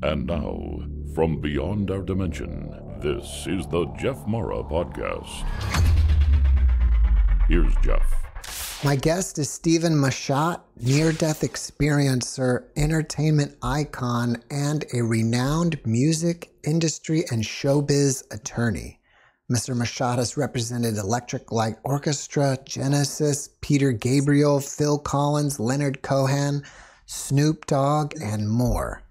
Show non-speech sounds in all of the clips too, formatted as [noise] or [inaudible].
And now, from beyond our dimension, this is the Jeff Mara Podcast. Here's Jeff. My guest is Steven Machat, near death experiencer, entertainment icon, and a renowned music, industry, and showbiz attorney. Mr. Machat has represented Electric Light Orchestra, Genesis, Peter Gabriel, Phil Collins, Leonard Cohen, Snoop Dogg, and more.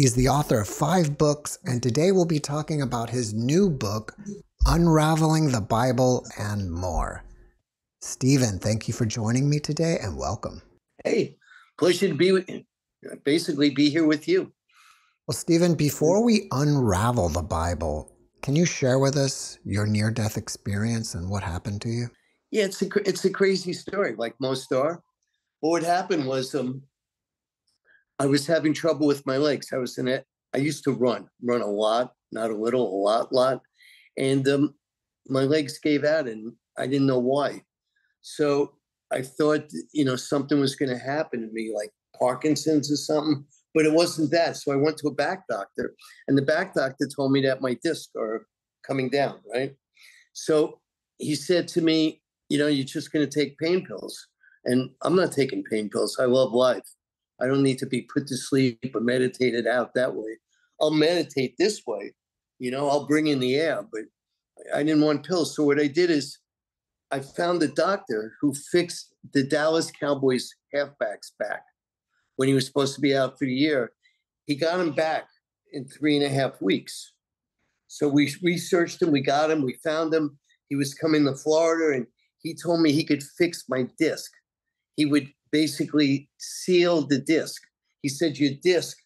He's the author of five books, and today we'll be talking about his new book, Unraveling the Bible and More. Steven, thank you for joining me today and welcome. Hey, pleasure to be with you. basically be here with you. Well, Steven, before we unravel the Bible, can you share with us your near death experience and what happened to you? Yeah, it's a it's a crazy story, like most are. But what happened was um I was having trouble with my legs. I was in it. I used to run, run a lot, not a little, a lot, lot, and um, my legs gave out, and I didn't know why. So I thought, you know, something was going to happen to me, like Parkinson's or something. But it wasn't that. So I went to a back doctor, and the back doctor told me that my discs are coming down. Right. So he said to me, you know, you're just going to take pain pills, and I'm not taking pain pills. I love life. I don't need to be put to sleep or meditated out that way. I'll meditate this way, you know, I'll bring in the air, but I didn't want pills. So what I did is I found a doctor who fixed the Dallas Cowboys halfbacks back when he was supposed to be out for the year. He got him back in three and a half weeks. So we researched him, we got him, we found him. He was coming to Florida and he told me he could fix my disc. He would basically sealed the disc. He said, Your disc,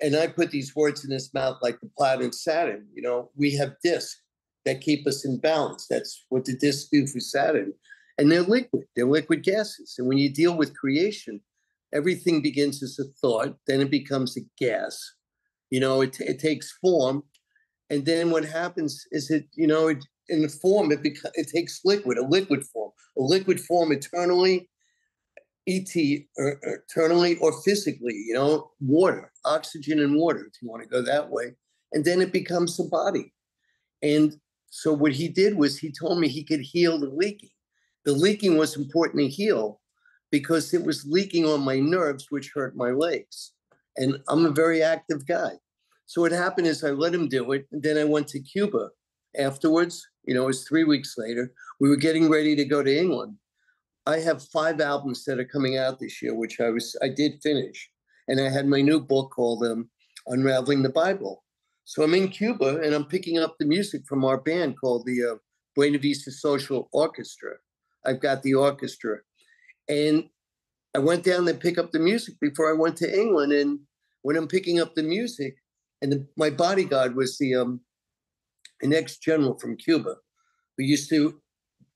and I put these words in his mouth like the Plaid and Saturn. You know, we have discs that keep us in balance. That's what the discs do for Saturn. And they're liquid, they're liquid gases. And when you deal with creation, everything begins as a thought, then it becomes a gas. You know, it, it takes form. And then what happens is it, you know, it, in the form, it, beca- it takes liquid, a liquid form, a liquid form eternally ET uh, eternally or physically, you know, water, oxygen and water, if you want to go that way. And then it becomes a body. And so what he did was he told me he could heal the leaking. The leaking was important to heal because it was leaking on my nerves, which hurt my legs. And I'm a very active guy. So what happened is I let him do it. And then I went to Cuba afterwards. You know, it was three weeks later. We were getting ready to go to England. I have five albums that are coming out this year, which I was I did finish, and I had my new book called um, "Unraveling the Bible." So I'm in Cuba and I'm picking up the music from our band called the uh, Buena Vista Social Orchestra. I've got the orchestra, and I went down to pick up the music before I went to England. And when I'm picking up the music, and the, my bodyguard was the um, an ex general from Cuba who used to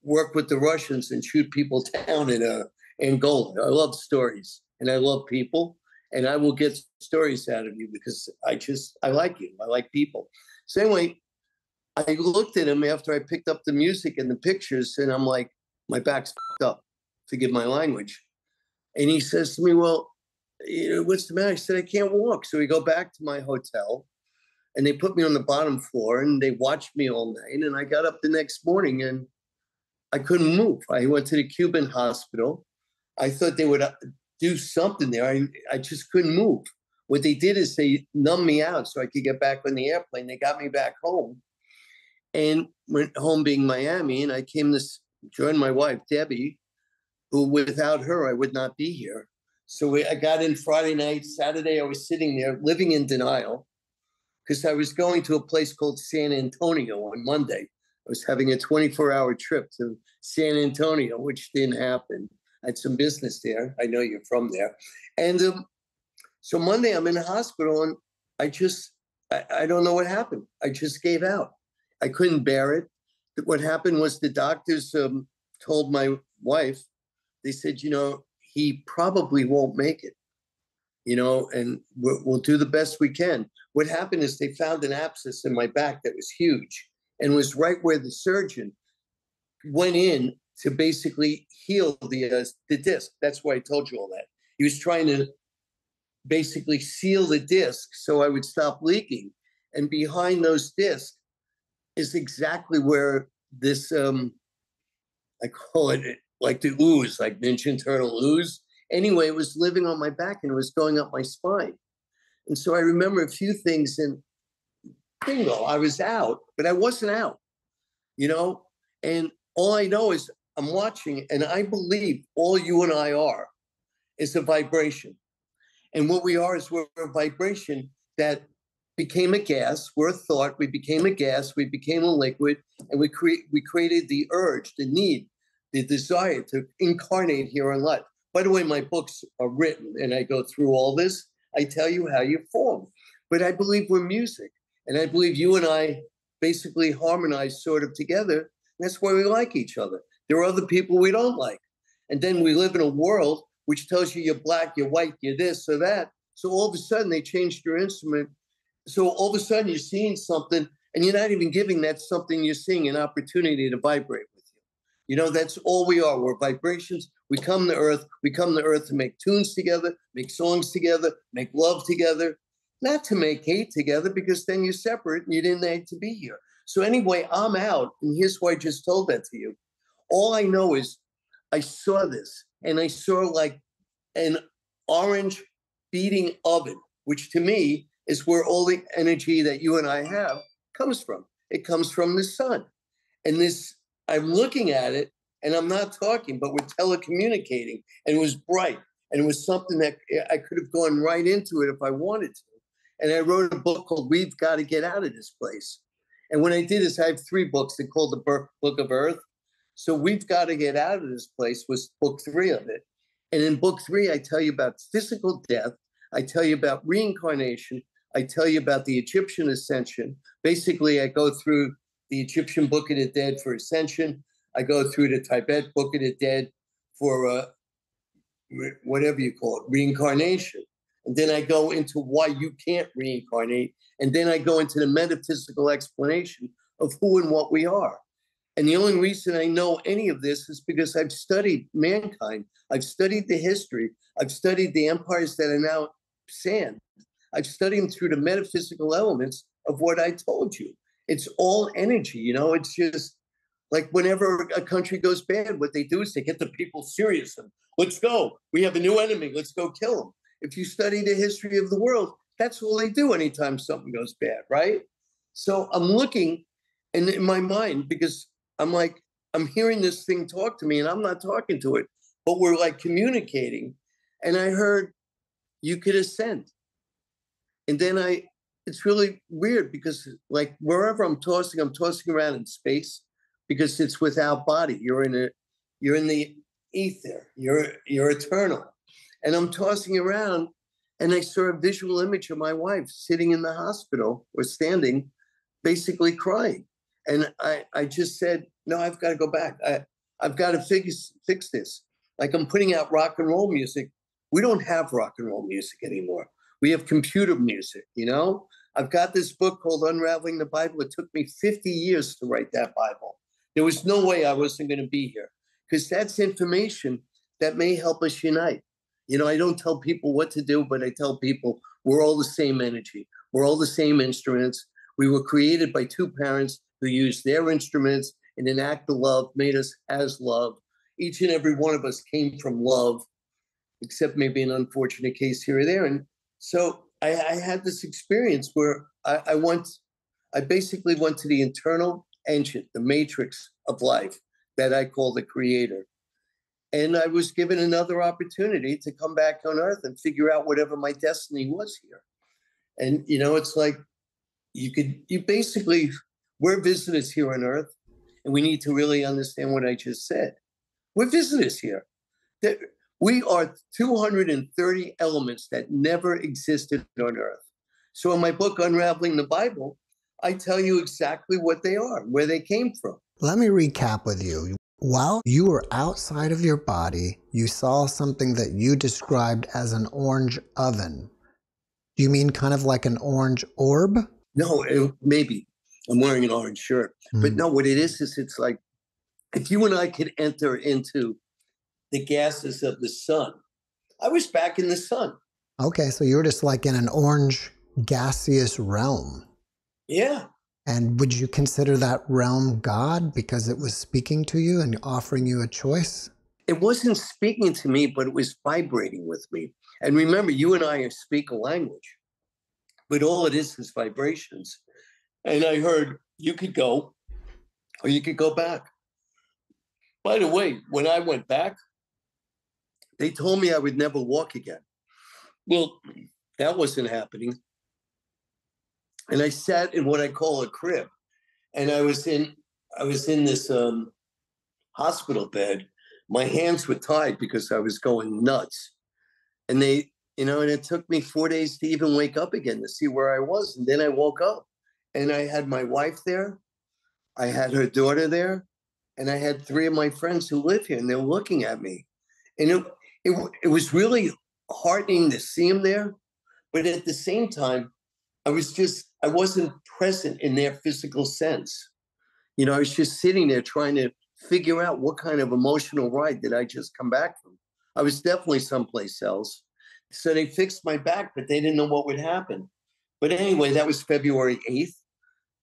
work with the Russians and shoot people down in uh, Angola. I love stories and I love people, and I will get stories out of you because I just I like you. I like people. So anyway, I looked at him after I picked up the music and the pictures, and I'm like, my back's up. Forgive my language. And he says to me, "Well, you know, what's the matter?" I said, "I can't walk." So we go back to my hotel, and they put me on the bottom floor, and they watched me all night. And I got up the next morning, and I couldn't move. I went to the Cuban hospital. I thought they would uh, do something there. I, I just couldn't move. What they did is they numbed me out so I could get back on the airplane. They got me back home and went home being Miami. And I came to join my wife, Debbie, who without her, I would not be here. So we, I got in Friday night. Saturday, I was sitting there living in denial because I was going to a place called San Antonio on Monday. I was having a 24 hour trip to San Antonio, which didn't happen. I had some business there. I know you're from there. And um, so Monday, I'm in the hospital and I just, I, I don't know what happened. I just gave out. I couldn't bear it. What happened was the doctors um, told my wife, they said, you know, he probably won't make it, you know, and we'll, we'll do the best we can. What happened is they found an abscess in my back that was huge and was right where the surgeon went in to basically heal the uh, the disc. That's why I told you all that. He was trying to basically seal the disc so I would stop leaking. And behind those discs is exactly where this um I call it like the ooze, like Ninja Turtle ooze. Anyway, it was living on my back and it was going up my spine. And so I remember a few things and bingo, I was out, but I wasn't out, you know? And all I know is I'm watching and I believe all you and I are is a vibration. And what we are is we're a vibration that became a gas. We're a thought. We became a gas. We became a liquid, and we create we created the urge, the need, the desire to incarnate here on life. By the way, my books are written, and I go through all this. I tell you how you form. But I believe we're music, and I believe you and I basically harmonize sort of together. That's why we like each other. There are other people we don't like, and then we live in a world which tells you you're black, you're white, you're this or that. So all of a sudden they changed your instrument so all of a sudden you're seeing something and you're not even giving that something you're seeing an opportunity to vibrate with you. You know, that's all we are. We're vibrations. We come to earth. We come to earth to make tunes together, make songs together, make love together, not to make hate together because then you're separate and you didn't need to be here. So anyway, I'm out. And here's why I just told that to you. All I know is I saw this and I saw like an orange beating oven, which to me is where all the energy that you and I have comes from. It comes from the sun. And this, I'm looking at it and I'm not talking, but we're telecommunicating. And it was bright. And it was something that I could have gone right into it if I wanted to. And I wrote a book called We've Got to Get Out of This Place. And what I did is I have three books. They're called The Book of Earth. So We've Got to Get Out of This Place was book three of it. And in book three, I tell you about physical death. I tell you about reincarnation. I tell you about the Egyptian ascension. Basically, I go through the Egyptian Book of the Dead for ascension. I go through the Tibet Book of the Dead for uh, whatever you call it, reincarnation. And then I go into why you can't reincarnate. And then I go into the metaphysical explanation of who and what we are. And the only reason I know any of this is because I've studied mankind. I've studied the history. I've studied the empires that are now sand. I've studied them through the metaphysical elements of what I told you. It's all energy, you know, it's just like whenever a country goes bad, what they do is they get the people serious and let's go. We have a new enemy. Let's go kill them. If you study the history of the world, that's all they do anytime something goes bad, right? So I'm looking and in my mind, because I'm like, I'm hearing this thing talk to me and I'm not talking to it, but we're like communicating. And I heard you could ascend and then I, it's really weird because like wherever I'm tossing, I'm tossing around in space because it's without body. You're in a, you're in the ether. You're you're eternal, and I'm tossing around, and I saw a visual image of my wife sitting in the hospital or standing, basically crying, and I I just said no, I've got to go back. I I've got to fix fix this. Like I'm putting out rock and roll music. We don't have rock and roll music anymore. We have computer music, you know? I've got this book called Unraveling the Bible. It took me 50 years to write that Bible. There was no way I wasn't going to be here because that's information that may help us unite. You know, I don't tell people what to do, but I tell people we're all the same energy. We're all the same instruments. We were created by two parents who used their instruments in an act of love, made us as love. Each and every one of us came from love, except maybe an unfortunate case here or there. And so I, I had this experience where I, I went, I basically went to the internal engine, the matrix of life that I call the creator. And I was given another opportunity to come back on earth and figure out whatever my destiny was here. And, you know, it's like you could, you basically, we're visitors here on earth, and we need to really understand what I just said. We're visitors here. We are 230 elements that never existed on earth. So in my book, Unraveling the Bible, I tell you exactly what they are, where they came from. Let me recap with you. While you were outside of your body, you saw something that you described as an orange oven. Do you mean kind of like an orange orb? No, it, maybe. I'm wearing an orange shirt. Mm. But no, what it is, is it's like if you and I could enter into the gases of the sun. I was back in the sun. Okay, so you were just like in an orange gaseous realm. Yeah. And would you consider that realm God because it was speaking to you and offering you a choice? It wasn't speaking to me, but it was vibrating with me. And remember, you and I speak a language, but all it is is vibrations. And I heard you could go or you could go back. By the way, when I went back, they told me I would never walk again. Well, that wasn't happening. And I sat in what I call a crib. And I was in I was in this um, hospital bed. My hands were tied because I was going nuts. And they, you know, and it took me four days to even wake up again to see where I was. And then I woke up and I had my wife there. I had her daughter there. And I had three of my friends who live here and they're looking at me. And it, it, it was really heartening to see them there. But at the same time, I was just, I wasn't present in their physical sense. You know, I was just sitting there trying to figure out what kind of emotional ride did I just come back from. I was definitely someplace else. So they fixed my back, but they didn't know what would happen. But anyway, that was February 8th.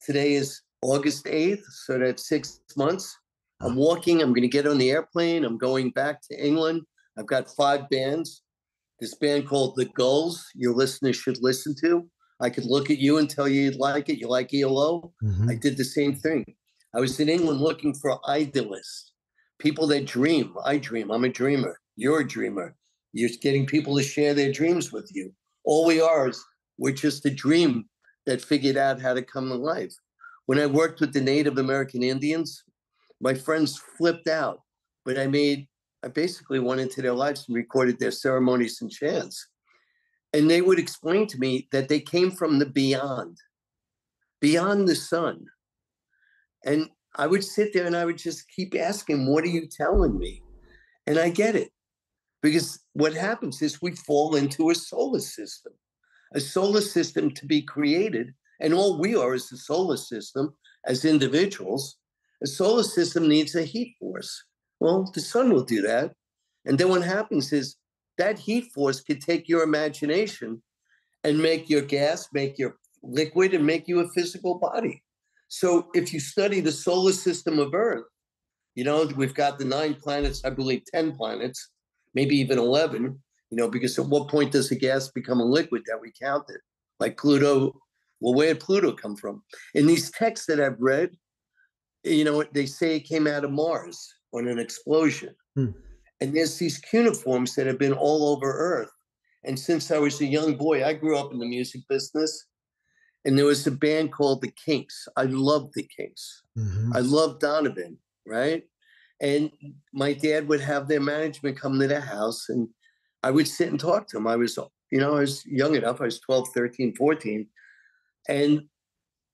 Today is August 8th. So that's six months. I'm walking. I'm going to get on the airplane. I'm going back to England. I've got five bands. This band called The Gulls, your listeners should listen to. I could look at you and tell you you'd like it. You like ELO. Mm-hmm. I did the same thing. I was in England looking for idealists, people that dream. I dream. I'm a dreamer. You're a dreamer. You're getting people to share their dreams with you. All we are is we're just a dream that figured out how to come to life. When I worked with the Native American Indians, my friends flipped out, but I made, I basically went into their lives and recorded their ceremonies and chants. And they would explain to me that they came from the beyond, beyond the sun. And I would sit there and I would just keep asking, What are you telling me? And I get it. Because what happens is we fall into a solar system, a solar system to be created. And all we are is the solar system as individuals. A solar system needs a heat force. Well, the sun will do that. And then what happens is that heat force could take your imagination and make your gas, make your liquid, and make you a physical body. So if you study the solar system of Earth, you know, we've got the nine planets, I believe 10 planets, maybe even 11, you know, because at what point does a gas become a liquid that we counted? Like Pluto, well, where did Pluto come from? In these texts that I've read, you know, they say it came out of Mars on an explosion. Hmm. And there's these cuneiforms that have been all over Earth. And since I was a young boy, I grew up in the music business. And there was a band called the Kinks. I loved the Kinks. Mm-hmm. I loved Donovan, right? And my dad would have their management come to the house and I would sit and talk to them. I was, you know, I was young enough. I was 12, 13, 14. And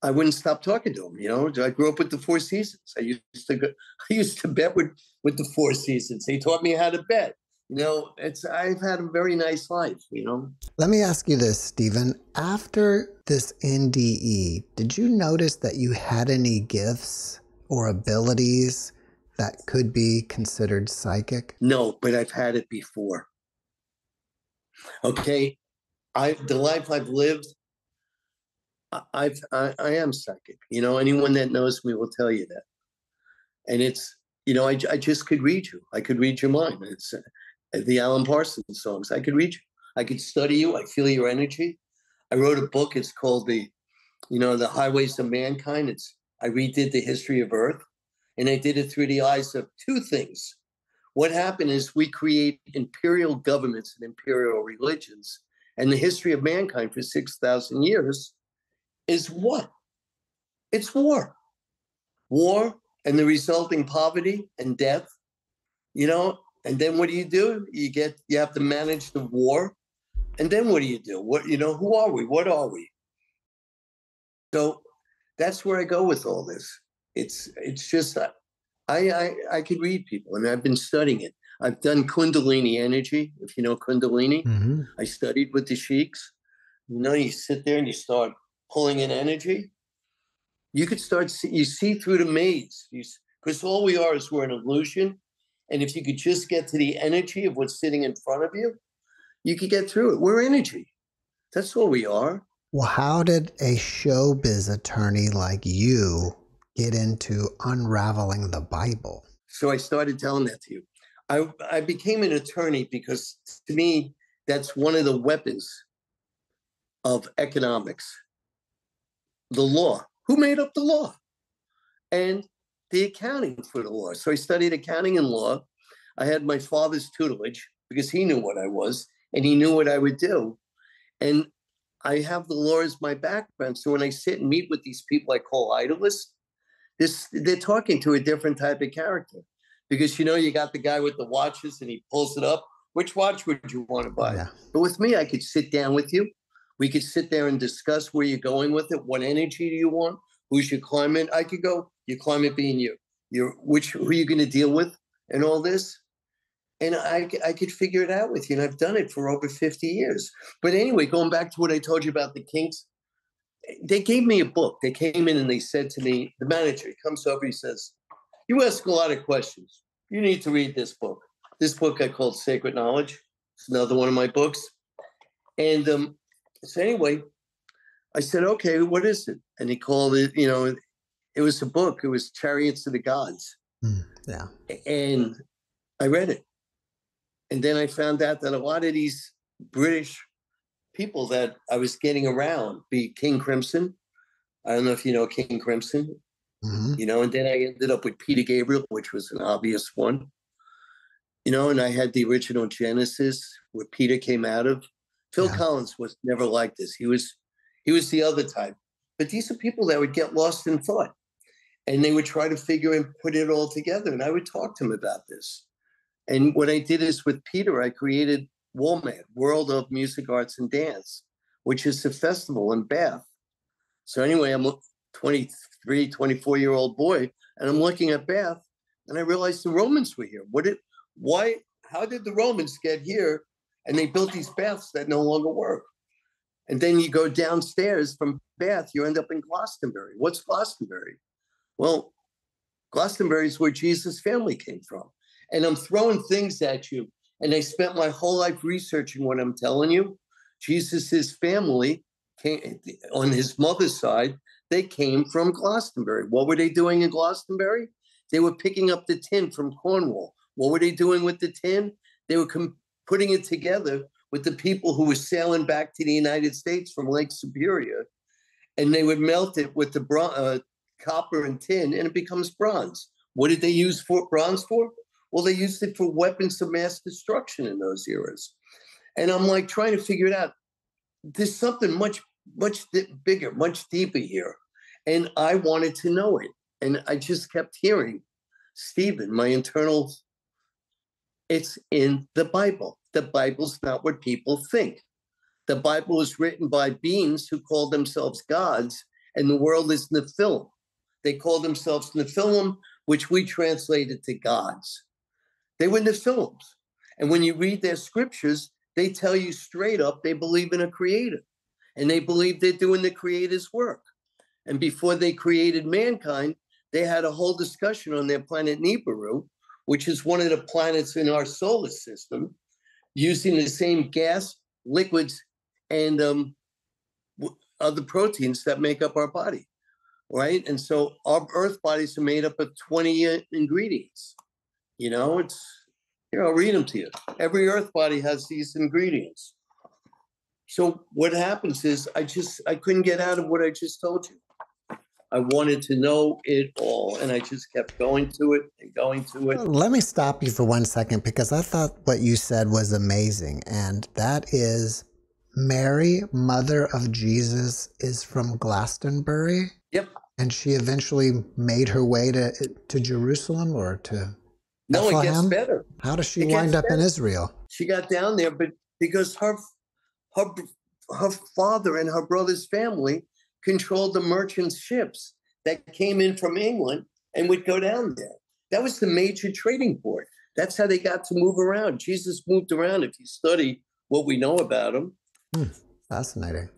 I wouldn't stop talking to him. You know, I grew up with the Four Seasons. I used to go, [laughs] I used to bet with with the Four Seasons. He taught me how to bet. You know, it's I've had a very nice life. You know. Let me ask you this, Steven. After this NDE, did you notice that you had any gifts or abilities that could be considered psychic? No, but I've had it before. Okay, I the life I've lived I've, I, I am psychic. You know, anyone that knows me will tell you that. And it's, you know, I, I just could read you. I could read your mind. It's uh, the Alan Parsons songs. I could read you. I could study you. I feel your energy. I wrote a book. It's called the, you know, the Highways of Mankind. It's I redid the history of Earth, and I did it through the eyes of two things. What happened is we create imperial governments and imperial religions, and the history of mankind for six thousand years is what? It's war. War and the resulting poverty and death, you know, and then what do you do? You get you have to manage the war. And then what do you do? What you know, who are we? What are we? So that's where I go with all this. It's it's just I I I could read people and I've been studying it. I've done Kundalini energy, if you know Kundalini. Mm-hmm. I studied with the sheiks. You know, you sit there and you start pulling in energy, you could start see, you see through the maze because all we are is we're an illusion. And if you could just get to the energy of what's sitting in front of you, you could get through it. We're energy. That's all we are. Well, how did a showbiz attorney like you get into unraveling the Bible? So I started telling that to you. I, I became an attorney because to me, that's one of the weapons of economics. The law. Who made up the law? And the accounting for the law. So I studied accounting and law. I had my father's tutelage because he knew what I was and he knew what I would do. And I have the law as my background. So when I sit and meet with these people I call idolists, this they're talking to a different type of character. Because you know, you got the guy with the watches and he pulls it up. Which watch would you want to buy? Yeah. But with me, I could sit down with you. We could sit there and discuss where you're going with it. What energy do you want? Who's your climate? I could go, your climate being you. You're which who are you going to deal with and all this? and I, I could figure it out with you. And I've done it for over 50 years. But anyway, going back to what I told you about the Kinks, they gave me a book. They came in and they said to me, the manager comes over, he says, You ask a lot of questions. You need to read this book. This book I called Sacred Knowledge. It's another one of my books. And um, so anyway, I said, okay, what is it? And he called it, you know, it was a book. It was Chariots of the Gods. Mm, yeah. And I read it. And then I found out that a lot of these British people that I was getting around, be King Crimson. I don't know if you know King Crimson, hmm you know, and then I ended up with Peter Gabriel, which was an obvious one. You know, and I had the original Genesis where Peter came out of. Phil Yeah. Collins was never like this. He was he was the other type. But these are people that would get lost in thought. And they would try to figure and put it all together. And I would talk to him about this. And what I did is with Peter, I created WOMAD, World of Music, Arts, and Dance, which is a festival in Bath. So anyway, I'm a 23, 24 year old boy, and I'm looking at Bath, and I realized the Romans were here. What did, why, how did the Romans get here? And they built these baths that no longer work. And then you go downstairs from Bath, you end up in Glastonbury. What's Glastonbury? Well, Glastonbury is where Jesus' family came from. And I'm throwing things at you. And I spent my whole life researching what I'm telling you. Jesus' family came on his mother's side, they came from Glastonbury. What were they doing in Glastonbury? They were picking up the tin from Cornwall. What were they doing with the tin? They were com- putting it together with the people who were sailing back to the United States from Lake Superior, and they would melt it with the bron- uh, copper and tin, and it becomes bronze. What did they use for bronze for? Well, they used it for weapons of mass destruction in those eras. And I'm like trying to figure it out. There's something much, much bigger, much deeper here. And I wanted to know it. And I just kept hearing, Steven, my internal, it's in the Bible. The Bible's not what people think. The Bible was written by beings who call themselves gods, and the world is Nephilim. They call themselves Nephilim, which we translated to gods. They were Nephilims. And when you read their scriptures, they tell you straight up they believe in a creator and they believe they're doing the creator's work. And before they created mankind, they had a whole discussion on their planet Nibiru, which is one of the planets in our solar system, using the same gas, liquids, and um, other proteins that make up our body, right? And so our Earth bodies are made up of 20 uh, ingredients. You know, it's here, I'll read them to you. Every Earth body has these ingredients. So what happens is I just I couldn't get out of what I just told you. I wanted to know it all, and I just kept going to it and going to it. Let me stop you for one second because I thought what you said was amazing. And that is Mary, mother of Jesus, is from Glastonbury. Yep. And she eventually made her way to, to Jerusalem or to. No, it gets Bethlehem? better. How does she It wind up in. Israel? She got down there, but because her her her father and her brother's family controlled the merchant ships that came in from England and would go down there. That was the major trading port. That's how they got to move around. Jesus moved around. If you study what we know about him, hmm, Fascinating.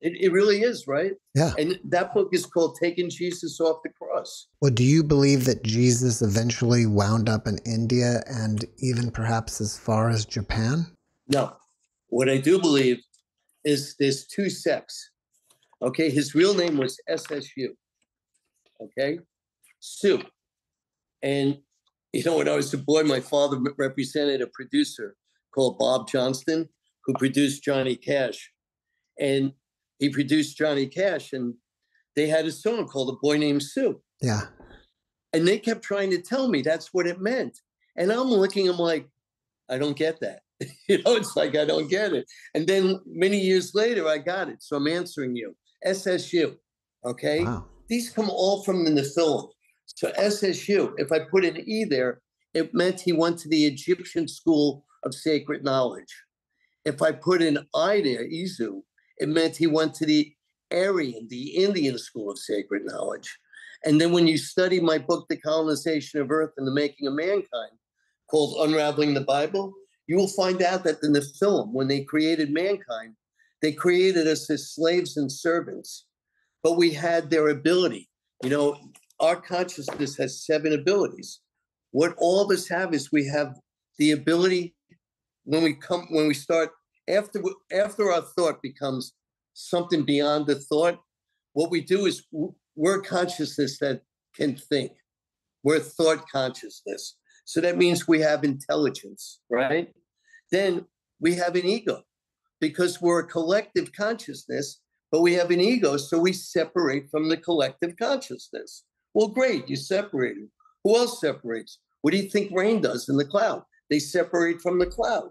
it, it really is, right? Yeah. And that book is called Taking Jesus Off the Cross. Well, do you believe that Jesus eventually wound up in India and even perhaps as far as Japan? No, What I do believe is there's two sects. Okay, his real name was SSU. Okay, Sue. And you know, when I was a boy, my father represented a producer called Bob Johnston, who produced Johnny Cash. And he produced Johnny Cash, and they had a song called A Boy Named Sue. Yeah. And they kept trying to tell me that's what it meant. And I'm looking, I'm like, I don't get that. [laughs] you know, it's like I don't get it. And then many years later, I got it. So I'm answering you. SSU. Okay. Wow. These come all from the film. So SSU, if I put an E there, it meant he went to the Egyptian School of Sacred Knowledge. If I put an I there, Izu, it meant he went to the Aryan, the Indian School of Sacred Knowledge. And then when you study my book, The Colonization of Earth and the Making of Mankind, called Unraveling the Bible, you will find out that in the film, when they created mankind, they created us as slaves and servants, but we had their ability. You know, our consciousness has seven abilities. What all of us have is we have the ability when we come when we start after after our thought becomes something beyond the thought. What we do is we're consciousness that can think. We're thought consciousness. So that means we have intelligence, right? Then we have an ego because we're a collective consciousness, but we have an ego, so we separate from the collective consciousness. Well, great, you separated. Who else separates? What do you think rain does in the cloud? They separate from the cloud.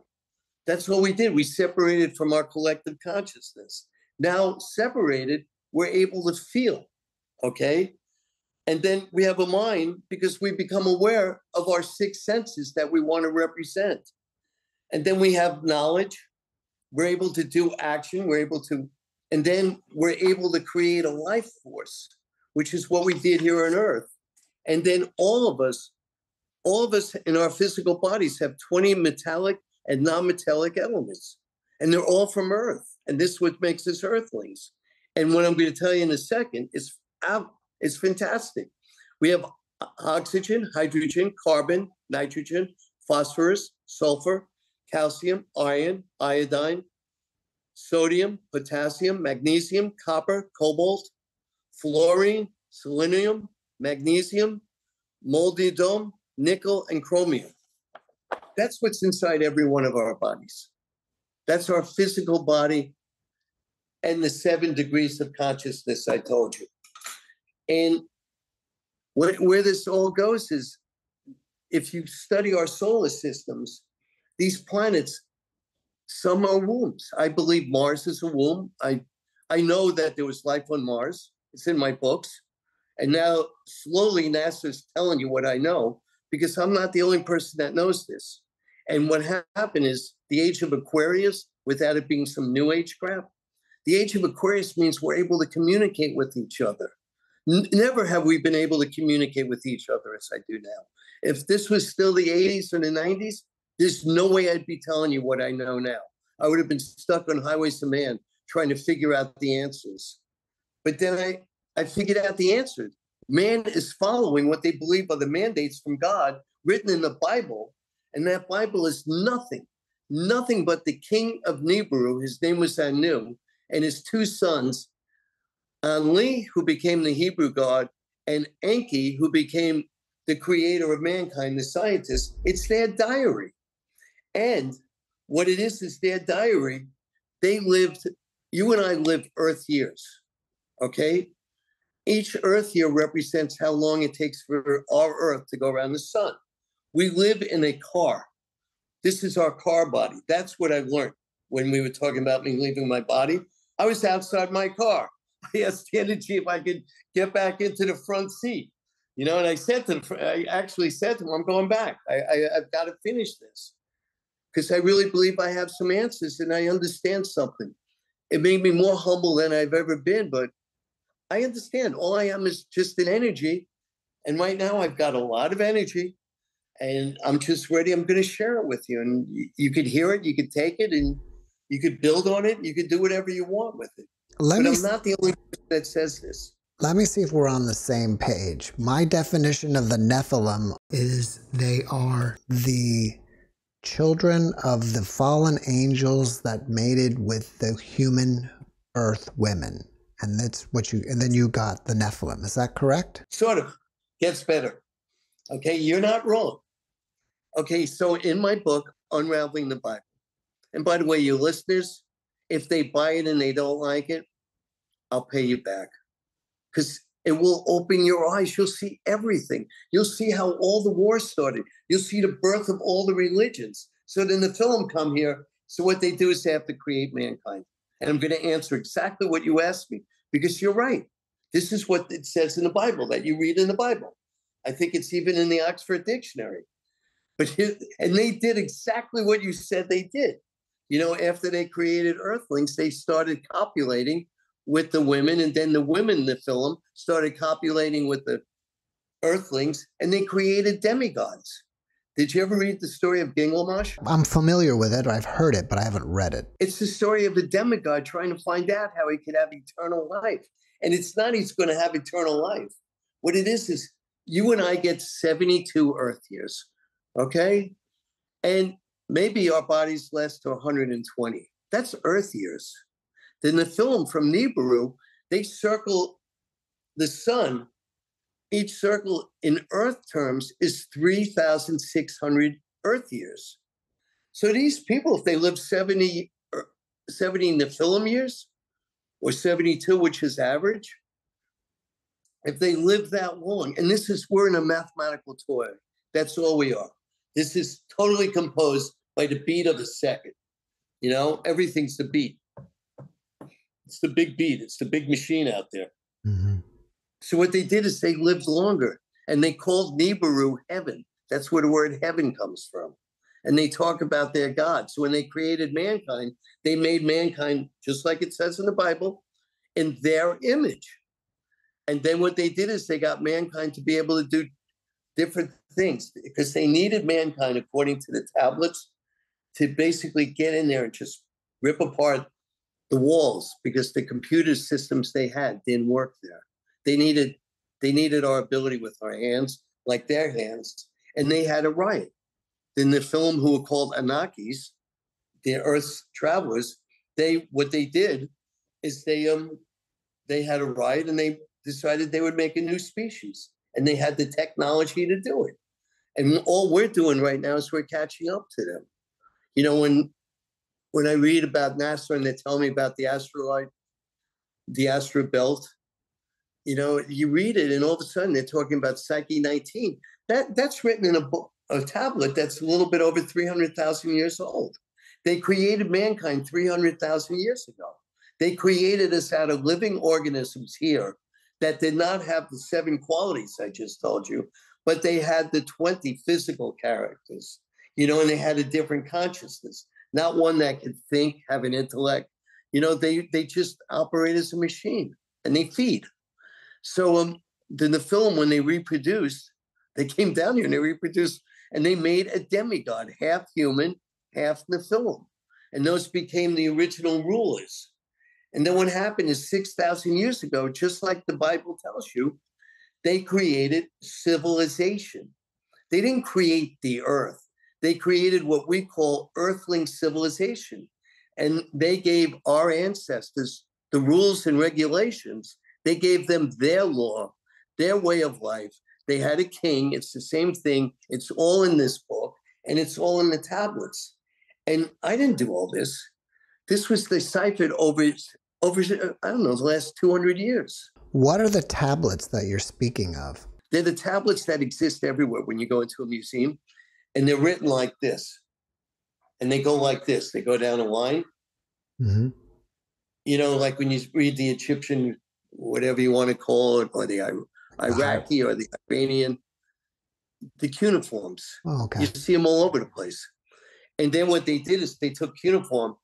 That's what we did. We separated from our collective consciousness. Now, separated, we're able to feel, okay? And then we have a mind because we become aware of our six senses that we want to represent. And then we have knowledge. We're able to do action. We're able to, and then we're able to create a life force, which is what we did here on Earth. And then all of us, all of us in our physical bodies have 20 metallic and non metallic elements. And they're all from Earth. And this is what makes us Earthlings. And what I'm going to tell you in a second is it's fantastic. We have oxygen, hydrogen, carbon, nitrogen, phosphorus, sulfur, calcium, iron, iodine, sodium, potassium, magnesium, copper, cobalt, fluorine, selenium, magnesium, molybdenum, nickel, and chromium. That's what's inside every one of our bodies. That's our physical body and the seven degrees of consciousness I told you. And where, where this all goes is if you study our solar systems, these planets, some are wombs. I believe Mars is a womb. I I know that there was life on Mars. It's in my books. And now slowly NASA's telling you what I know because I'm not the only person that knows this. And what ha- happened is the age of Aquarius, without it being some new age crap, the age of Aquarius means we're able to communicate with each other. N- never have we been able to communicate with each other as I do now. If this was still the 80s or the 90s, there's no way I'd be telling you what I know now. I would have been stuck on Highways to Man trying to figure out the answers. But then I, I figured out the answers. Man is following what they believe are the mandates from God written in the Bible. And that Bible is nothing, nothing but the king of Nibiru, his name was Anu, and his two sons, Enlil, who became the Hebrew God, and Enki, who became the creator of mankind, the scientist. It's their diary. And what it is is their diary. They lived, you and I lived Earth years. Okay? Each Earth year represents how long it takes for our Earth to go around the sun. We live in a car. This is our car body. That's what I learned when we were talking about me leaving my body. I was outside my car. [laughs] I asked the energy if I could get back into the front seat. You know, and I said to him, I actually said to him, I'm going back. I, I, I've got to finish this because I really believe I have some answers and I understand something. It made me more humble than I've ever been, but I understand. All I am is just an energy. And right now I've got a lot of energy and I'm just ready. I'm going to share it with you. And you, you could hear it, you could take it, and you could build on it. You could do whatever you want with it. Let but I'm not the only person that says this. Let me see if we're on the same page. My definition of the Nephilim is they are the children of the fallen angels that mated with the human earth women. And that's what you, and then you got the Nephilim. Is that correct? Sort of. Gets better. Okay, you're not wrong. Okay, so in my book, Unraveling the Bible, and by the way, your listeners, if they buy it and they don't like it, I'll pay you back. Because it will open your eyes. You'll see everything. You'll see how all the wars started. You'll see the birth of all the religions. So then the film come here. So what they do is they have to create mankind. And I'm going to answer exactly what you asked me because you're right. This is what it says in the Bible that you read in the Bible. I think it's even in the Oxford Dictionary. But and they did exactly what you said they did. You know, after they created Earthlings, they started copulating with the women, and then the women in the film started copulating with the Earthlings, and they created demigods. Did you ever read the story of Gilgamesh? I'm familiar with it. I've heard it, but I haven't read it. It's the story of a demigod trying to find out how he could have eternal life. And it's not he's going to have eternal life. What it is is you and I get 72 Earth years, okay? And maybe our bodies last to 120. That's Earth years. Then the film from Nibiru, they circle the sun each circle in Earth terms is 3,600 Earth years. So these people, if they live 70, er, 70 in the film years, or 72, which is average, if they live that long, and this is, we're in a mathematical toy. That's all we are. This is totally composed by the beat of a second. You know, everything's the beat. It's the big beat. It's the big machine out there. Mm-hmm. So what they did is they lived longer and they called Nibiru heaven. That's where the word heaven comes from. And they talk about their God. So when they created mankind, they made mankind, just like it says in the Bible, in their image. And then what they did is they got mankind to be able to do different things because they needed mankind, according to the tablets, to basically get in there and just rip apart the walls because the computer systems they had didn't work there. They needed they needed our ability with our hands, like their hands, and they had a right. In the film, who were called Anakis, the Earth's travelers, they what they did is they um they had a right and they decided they would make a new species, and they had the technology to do it. And all we're doing right now is we're catching up to them. You know, when when I read about NASA and they tell me about the asteroid, the asteroid belt, you know, you read it, and all of a sudden they're talking about Psyche 19. That that's written in a book, a tablet that's a little bit over 300,000 years old. They created mankind 300,000 years ago. They created us out of living organisms here that did not have the seven qualities I just told you, but they had the 20 physical characters, you know, and they had a different consciousness, not one that could think, have an intellect. You know, they they just operate as a machine and they feed. So um, then the film, when they reproduced, they came down here and they reproduced, and they made a demigod, half human, half Nephilim, and those became the original rulers. And then what happened is six thousand years ago, just like the Bible tells you, they created civilization. They didn't create the earth. They created what we call earthling civilization. And they gave our ancestors the rules and regulations they gave them their law, their way of life. They had a king. It's the same thing. It's all in this book and it's all in the tablets. And I didn't do all this. This was deciphered over over I don't know the last 200 years. What are the tablets that you're speaking of? They're the tablets that exist everywhere when you go into a museum and they're written like this. And they go like this. They go down a line. Mm-hmm. You know, like when you read the Egyptian whatever you want to call it, or the Iraqi or the Iranian, the cuneiforms. Oh, okay. You see them all over the place. And then what they did is they took cuneiform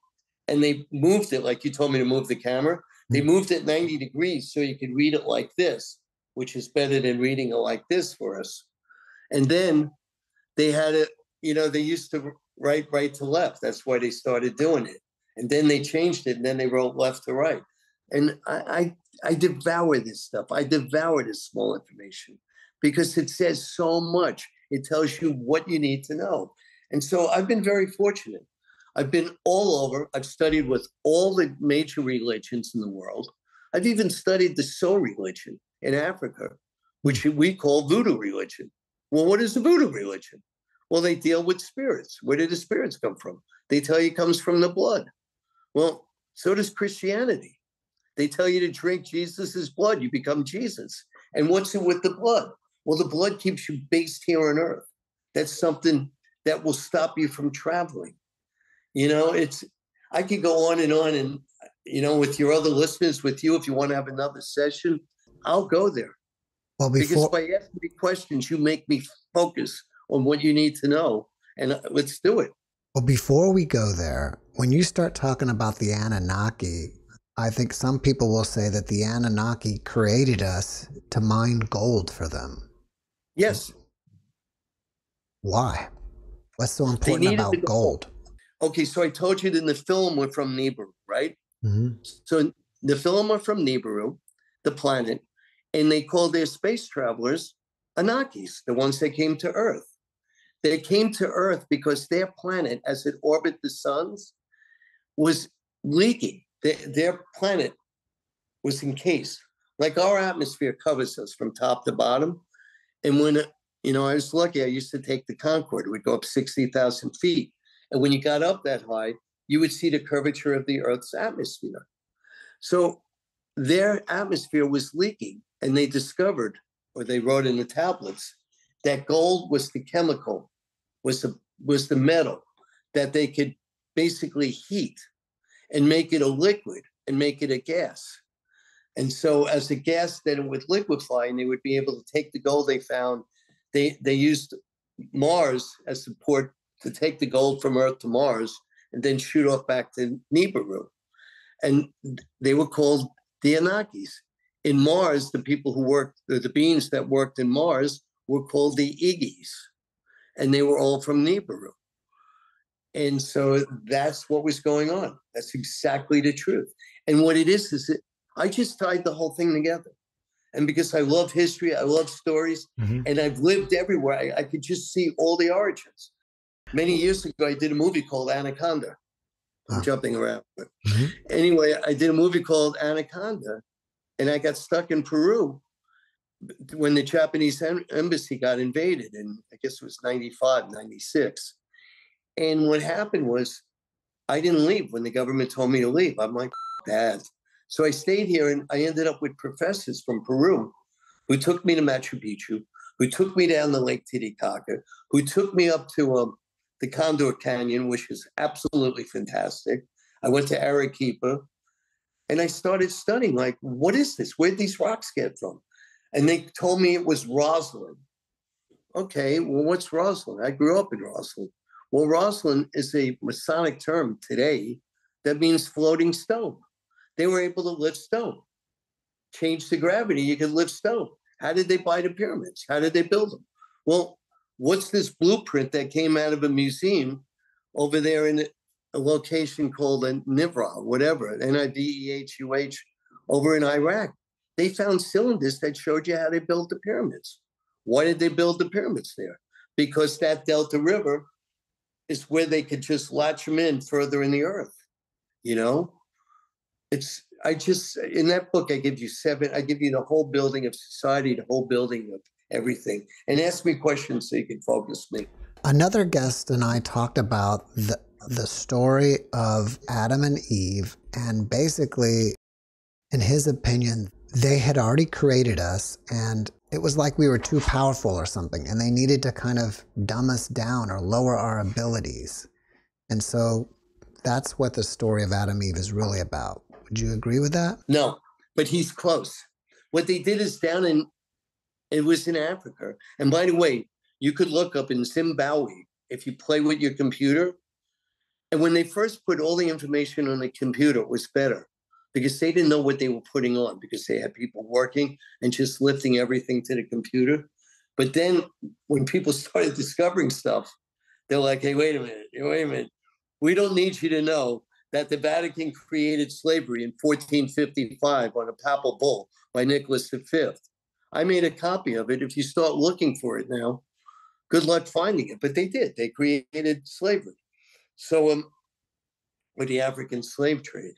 and they moved it, like you told me to move the camera. They mm-hmm. moved it 90 degrees so you could read it like this, which is better than reading it like this for us. And then they had it, you know, they used to write right to left. That's why they started doing it. And then they changed it and then they wrote left to right. And I, I, I devour this stuff. I devour this small information because it says so much. It tells you what you need to know. And so I've been very fortunate. I've been all over. I've studied with all the major religions in the world. I've even studied the Soul religion in Africa, which we call voodoo religion. Well, what is the Buddha religion? Well, they deal with spirits. Where did the spirits come from? They tell you it comes from the blood. Well, so does Christianity. They tell you to drink Jesus's blood, you become Jesus. And what's it with the blood? Well, the blood keeps you based here on earth. That's something that will stop you from traveling. You know, it's I could go on and on and you know, with your other listeners, with you, if you want to have another session, I'll go there. Well, before... because by asking me questions, you make me focus on what you need to know, and uh, let's do it. Well, before we go there, when you start talking about the Anunnaki, I think some people will say that the Anunnaki created us to mine gold for them. Yes. Why? What's so important about gold? Okay, so I told you that the film were from Nibiru, right? Mm-hmm. So the film were from Nibiru, the planet, and they called their space travelers Anakis, the ones that came to Earth. They came to Earth because their planet, as it orbited the suns, was leaking. Their, their planet was encased. Like our atmosphere covers us from top to bottom. And when, you know, I was lucky, I used to take the Concorde, it would go up 60,000 feet. And when you got up that high, you would see the curvature of the Earth's atmosphere. So their atmosphere was leaking, and they discovered, or they wrote in the tablets, that gold was the chemical was the was the metal that they could basically heat and make it a liquid and make it a gas. And so as a gas, then it would liquefy and they would be able to take the gold they found. They they used Mars as support to take the gold from Earth to Mars and then shoot off back to Nibiru. And they were called the Anunnakis. In Mars, the people who worked, the, the beings that worked in Mars were called the Iggy's and they were all from Nibiru. And so that's what was going on. That's exactly the truth. And what it is is that I just tied the whole thing together. And because I love history, I love stories, mm-hmm. and I've lived everywhere, I, I, could just see all the origins. Many years ago, I did a movie called Anaconda. I'm jumping around. Mm-hmm. Anyway, I did a movie called Anaconda, and I got stuck in Peru when the Japanese embassy got invaded, and I guess it was 95, 96. And what happened was I didn't leave when the government told me to leave. I'm like, that. So I stayed here and I ended up with professors from Peru who took me to Machu Picchu, who took me down the Lake Titicaca, who took me up to um, the Condor Canyon, which is absolutely fantastic. I went to Arequipa and I started studying like, what is this? Where'd these rocks get from? and they told me it was Roslin. Okay, well, what's Roslin? I grew up in Roslin. Well, Roslin is a Masonic term today that means floating stone. They were able to lift stone, change the gravity, you could lift stone. How did they buy the pyramids? How did they build them? Well, what's this blueprint that came out of a museum over there in a location called Nivra, whatever, N I V E H U H, over in Iraq? they found cylinders that showed you how they built the pyramids. Why did they build the pyramids there? Because that Delta River is where they could just latch them in further in the earth. You know, it's I just in that book I give you seven. I give you the whole building of society, the whole building of everything, and ask me questions so you can focus me. Another guest and I talked about the the story of Adam and Eve, and basically, in his opinion, they had already created us and it was like we were too powerful or something and they needed to kind of dumb us down or lower our abilities. And so that's what the story of Adam Eve is really about. Would you agree with that? No, but he's close. What they did is down in it was in Africa. And by the way, you could look up in Zimbabwe if you play with your computer. And when they first put all the information on the computer, it was better because they didn't know what they were putting on because they had people working and just lifting everything to the computer. But then when people [laughs] started discovering stuff, they're like, hey, wait a minute, wait a minute. We don't need you to know that the Vatican created slavery in 1455 on a papal bull by Nicholas V. I made a copy of it. If you start looking for it now, good luck finding it. But they did. They created slavery. So, um, with the African slave trade.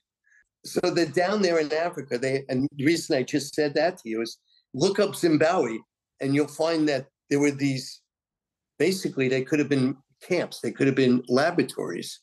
So they're down there in Africa. They and the reason I just said that to you is look up Zimbabwe, and you'll find that there were these. Basically, they could have been camps. They could have been laboratories.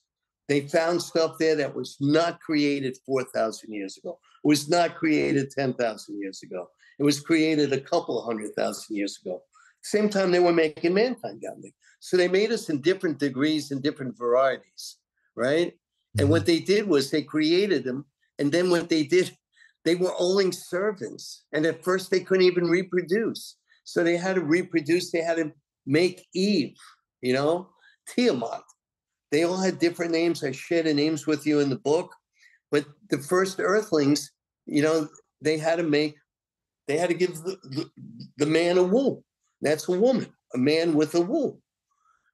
They found stuff there that was not created four thousand years ago. it Was not created ten thousand years ago. It was created a couple hundred thousand years ago. Same time they were making mankind down there. So they made us in different degrees and different varieties, right? And what mm-hmm. they did was they created them. And then what they did, they were owning servants. And at first they couldn't even reproduce. So they had to reproduce, they had to make Eve, you know, Tiamat. They all had different names. I share the names with you in the book. But the first earthlings, you know, they had to make, they had to give the, the, the man a womb. That's a woman, a man with a womb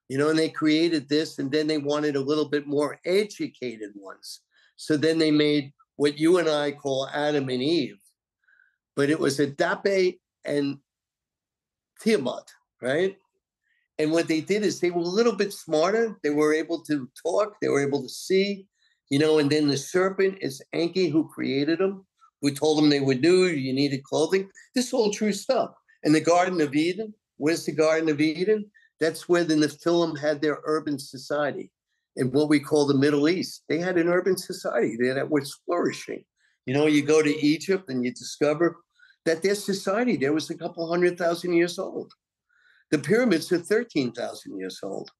you know, and they created this, and then they wanted a little bit more educated ones. So then they made what you and I call Adam and Eve, but it was Adapa and Tiamat, right? And what they did is they were a little bit smarter. They were able to talk, they were able to see, you know, and then the serpent is Enki who created them, who told them they were nude, you needed clothing. This is all true stuff. And the Garden of Eden, where's the Garden of Eden? That's where the Nephilim had their urban society in what we call the Middle East. They had an urban society there that was flourishing. You know, you go to Egypt and you discover that their society there was a couple hundred thousand years old. The pyramids are 13,000 years old,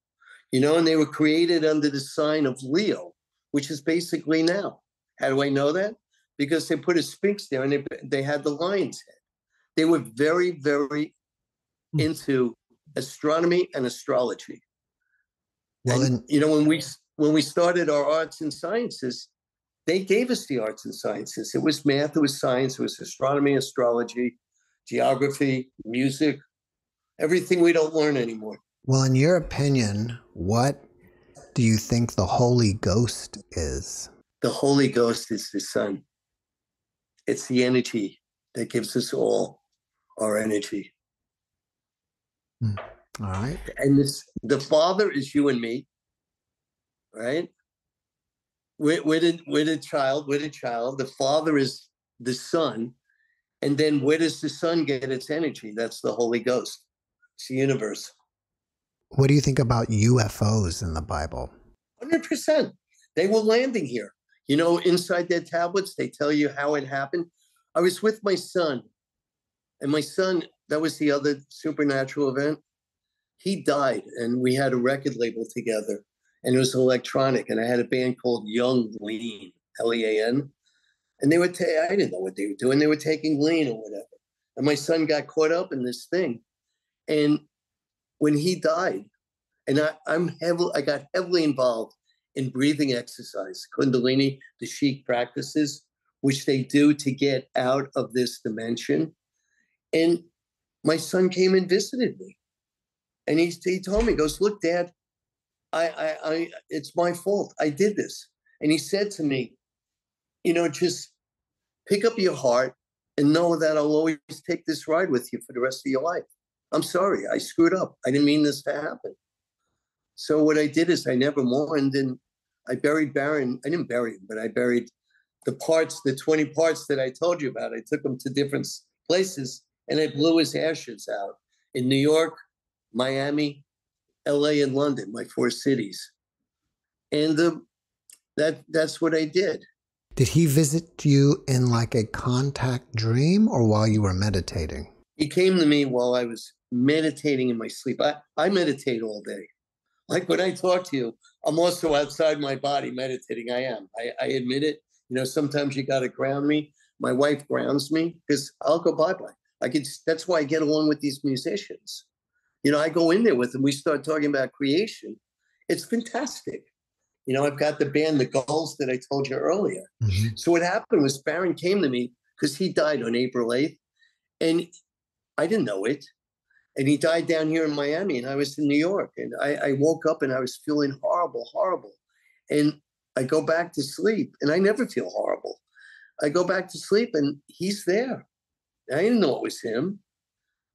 you know, and they were created under the sign of Leo, which is basically now. How do I know that? Because they put a sphinx there and they, they had the lion's head. They were very, very hmm. into astronomy and astrology. Well, and, you know, when we when we started our arts and sciences, they gave us the arts and sciences. It was math, it was science, it was astronomy, astrology, geography, music, everything we don't learn anymore. Well, in your opinion, what do you think the Holy Ghost is? The Holy Ghost is the Son. It's the energy that gives us all our energy. Mm. All right. And this, the Father is you and me, right? We're, we're, the, we're the child, we're the child. The Father is the Son. And then where does the Son get its energy? That's the Holy Ghost. It's the universe. What do you think about UFOs in the Bible? 100%. They were landing here. You know, inside their tablets, they tell you how it happened. I was with my son, and my son that was the other supernatural event. He died, and we had a record label together, and it was electronic. And I had a band called Yung Lean, L E A N, and they were. Ta- I didn't know what they were doing. They were taking lean or whatever. And my son got caught up in this thing, and when he died, and I, I'm heavily, I got heavily involved in breathing exercise, Kundalini, the Sikh practices, which they do to get out of this dimension. And my son came and visited me. And he, he told me, he goes, look, dad, I, I, I, it's my fault. I did this. And he said to me, you know, just pick up your heart and know that I'll always take this ride with you for the rest of your life. I'm sorry, I screwed up. I didn't mean this to happen. So what I did is I never mourned and I buried Baron. I didn't bury him, but I buried the parts, the 20 parts that I told you about. I took them to different places and I blew his ashes out in New York, Miami, LA, and London, my four cities. And the, that that's what I did. Did he visit you in like a contact dream or while you were meditating? He came to me while I was meditating in my sleep. I, I meditate all day. Like when I talk to you, I'm also outside my body meditating. I am. I, I admit it. You know, sometimes you got to ground me. My wife grounds me because I'll go bye bye. I could. That's why I get along with these musicians. You know, I go in there with them. We start talking about creation. It's fantastic. You know, I've got the band, the Gulls, that I told you earlier. Mm-hmm. So what happened was Baron came to me because he died on April 8th, and I didn't know it. And he died down here in Miami, and I was in New York. And I, I woke up and I was feeling horrible, horrible. And I go back to sleep, and I never feel horrible. I go back to sleep, and he's there. I didn't know it was him.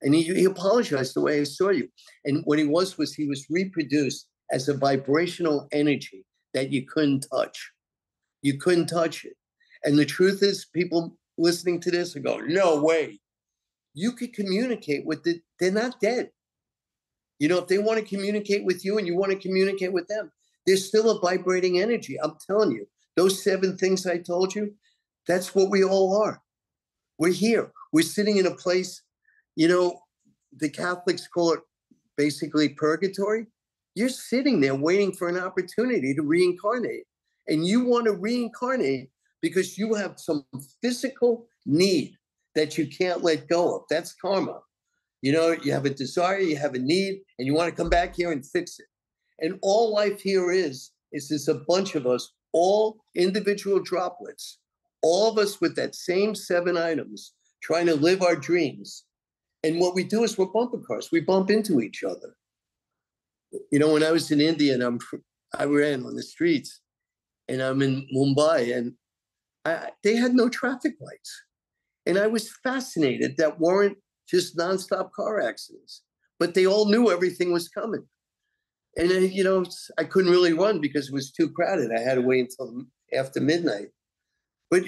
And he, he apologized the way I saw you. And what he was was he was reproduced as a vibrational energy that you couldn't touch. You couldn't touch it. And the truth is, people listening to this are going, no way. You could communicate with the, they're not dead. You know, if they want to communicate with you and you want to communicate with them, there's still a vibrating energy. I'm telling you, those seven things I told you, that's what we all are. We're here. We're sitting in a place, you know, the Catholics call it basically purgatory. You're sitting there waiting for an opportunity to reincarnate. And you want to reincarnate because you have some physical need that you can't let go of. That's karma. You know, you have a desire, you have a need, and you want to come back here and fix it. And all life here is, is this a bunch of us, all individual droplets, all of us with that same seven items, trying to live our dreams. And what we do is we're bumper cars. We bump into each other. You know, when I was in India and I'm, I ran on the streets, and I'm in Mumbai, and I, they had no traffic lights. And I was fascinated that weren't just nonstop car accidents, but they all knew everything was coming. And, you know, I couldn't really run because it was too crowded. I had to wait until after midnight. But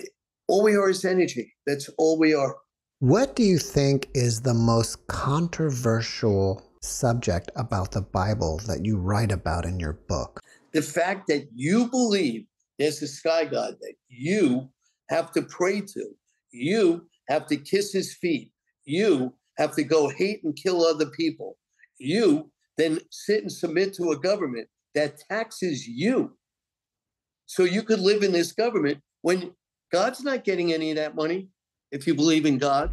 all we are is energy. That's all we are. What do you think is the most controversial subject about the Bible that you write about in your book? The fact that you believe there's a sky god that you have to pray to, you have to kiss his feet, you have to go hate and kill other people, you then sit and submit to a government that taxes you. So you could live in this government when God's not getting any of that money if you believe in God.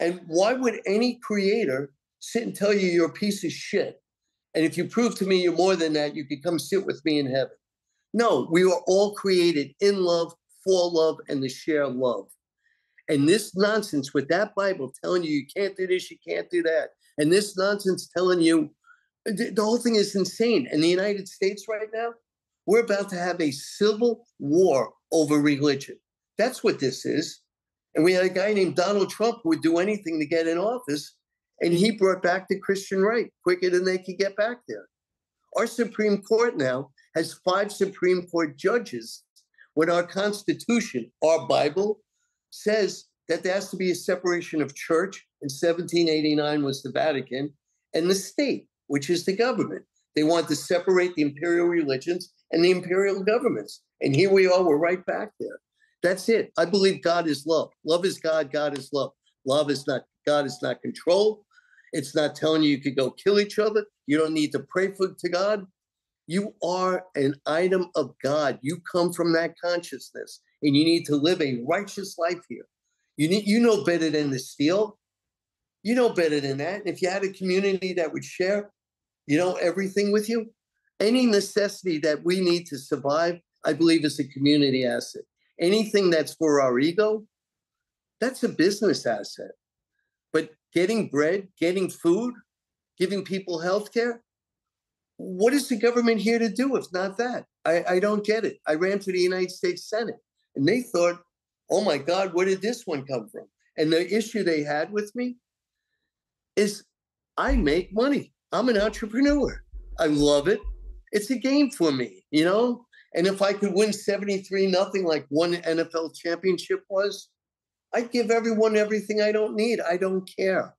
And why would any creator sit and tell you you're a piece of shit? And if you prove to me you're more than that, you could come sit with me in heaven. No, we were all created in love, for love, and to share love. And this nonsense with that Bible telling you you can't do this, you can't do that, and this nonsense telling you the whole thing is insane. In the United States right now, we're about to have a civil war over religion. That's what this is. And we had a guy named Donald Trump who would do anything to get in office, and he brought back the Christian right quicker than they could get back there. Our Supreme Court now has five Supreme Court judges when our Constitution, our Bible, says that there has to be a separation of church. In 1789 was the Vatican and the state, which is the government. They want to separate the imperial religions and the imperial governments. And here we are, we're right back there. That's it. I believe God is love. Love is God, God is love. Love is not, God is not control. It's not telling you you could go kill each other. You don't need to pray for to God. You are an item of God. You come from that consciousness, and you need to live a righteous life here. You need you know better than to steal. You know better than that. if you had a community that would share, you know, everything with you, any necessity that we need to survive, I believe is a community asset. Anything that's for our ego, that's a business asset. But getting bread, getting food, giving people health care, what is the government here to do if not that? I, I don't get it. I ran for the United States Senate and they thought, oh my God, where did this one come from? And the issue they had with me is I make money. I'm an entrepreneur. I love it. It's a game for me, you know? And if I could win 73 nothing like one NFL championship was, I'd give everyone everything I don't need. I don't care.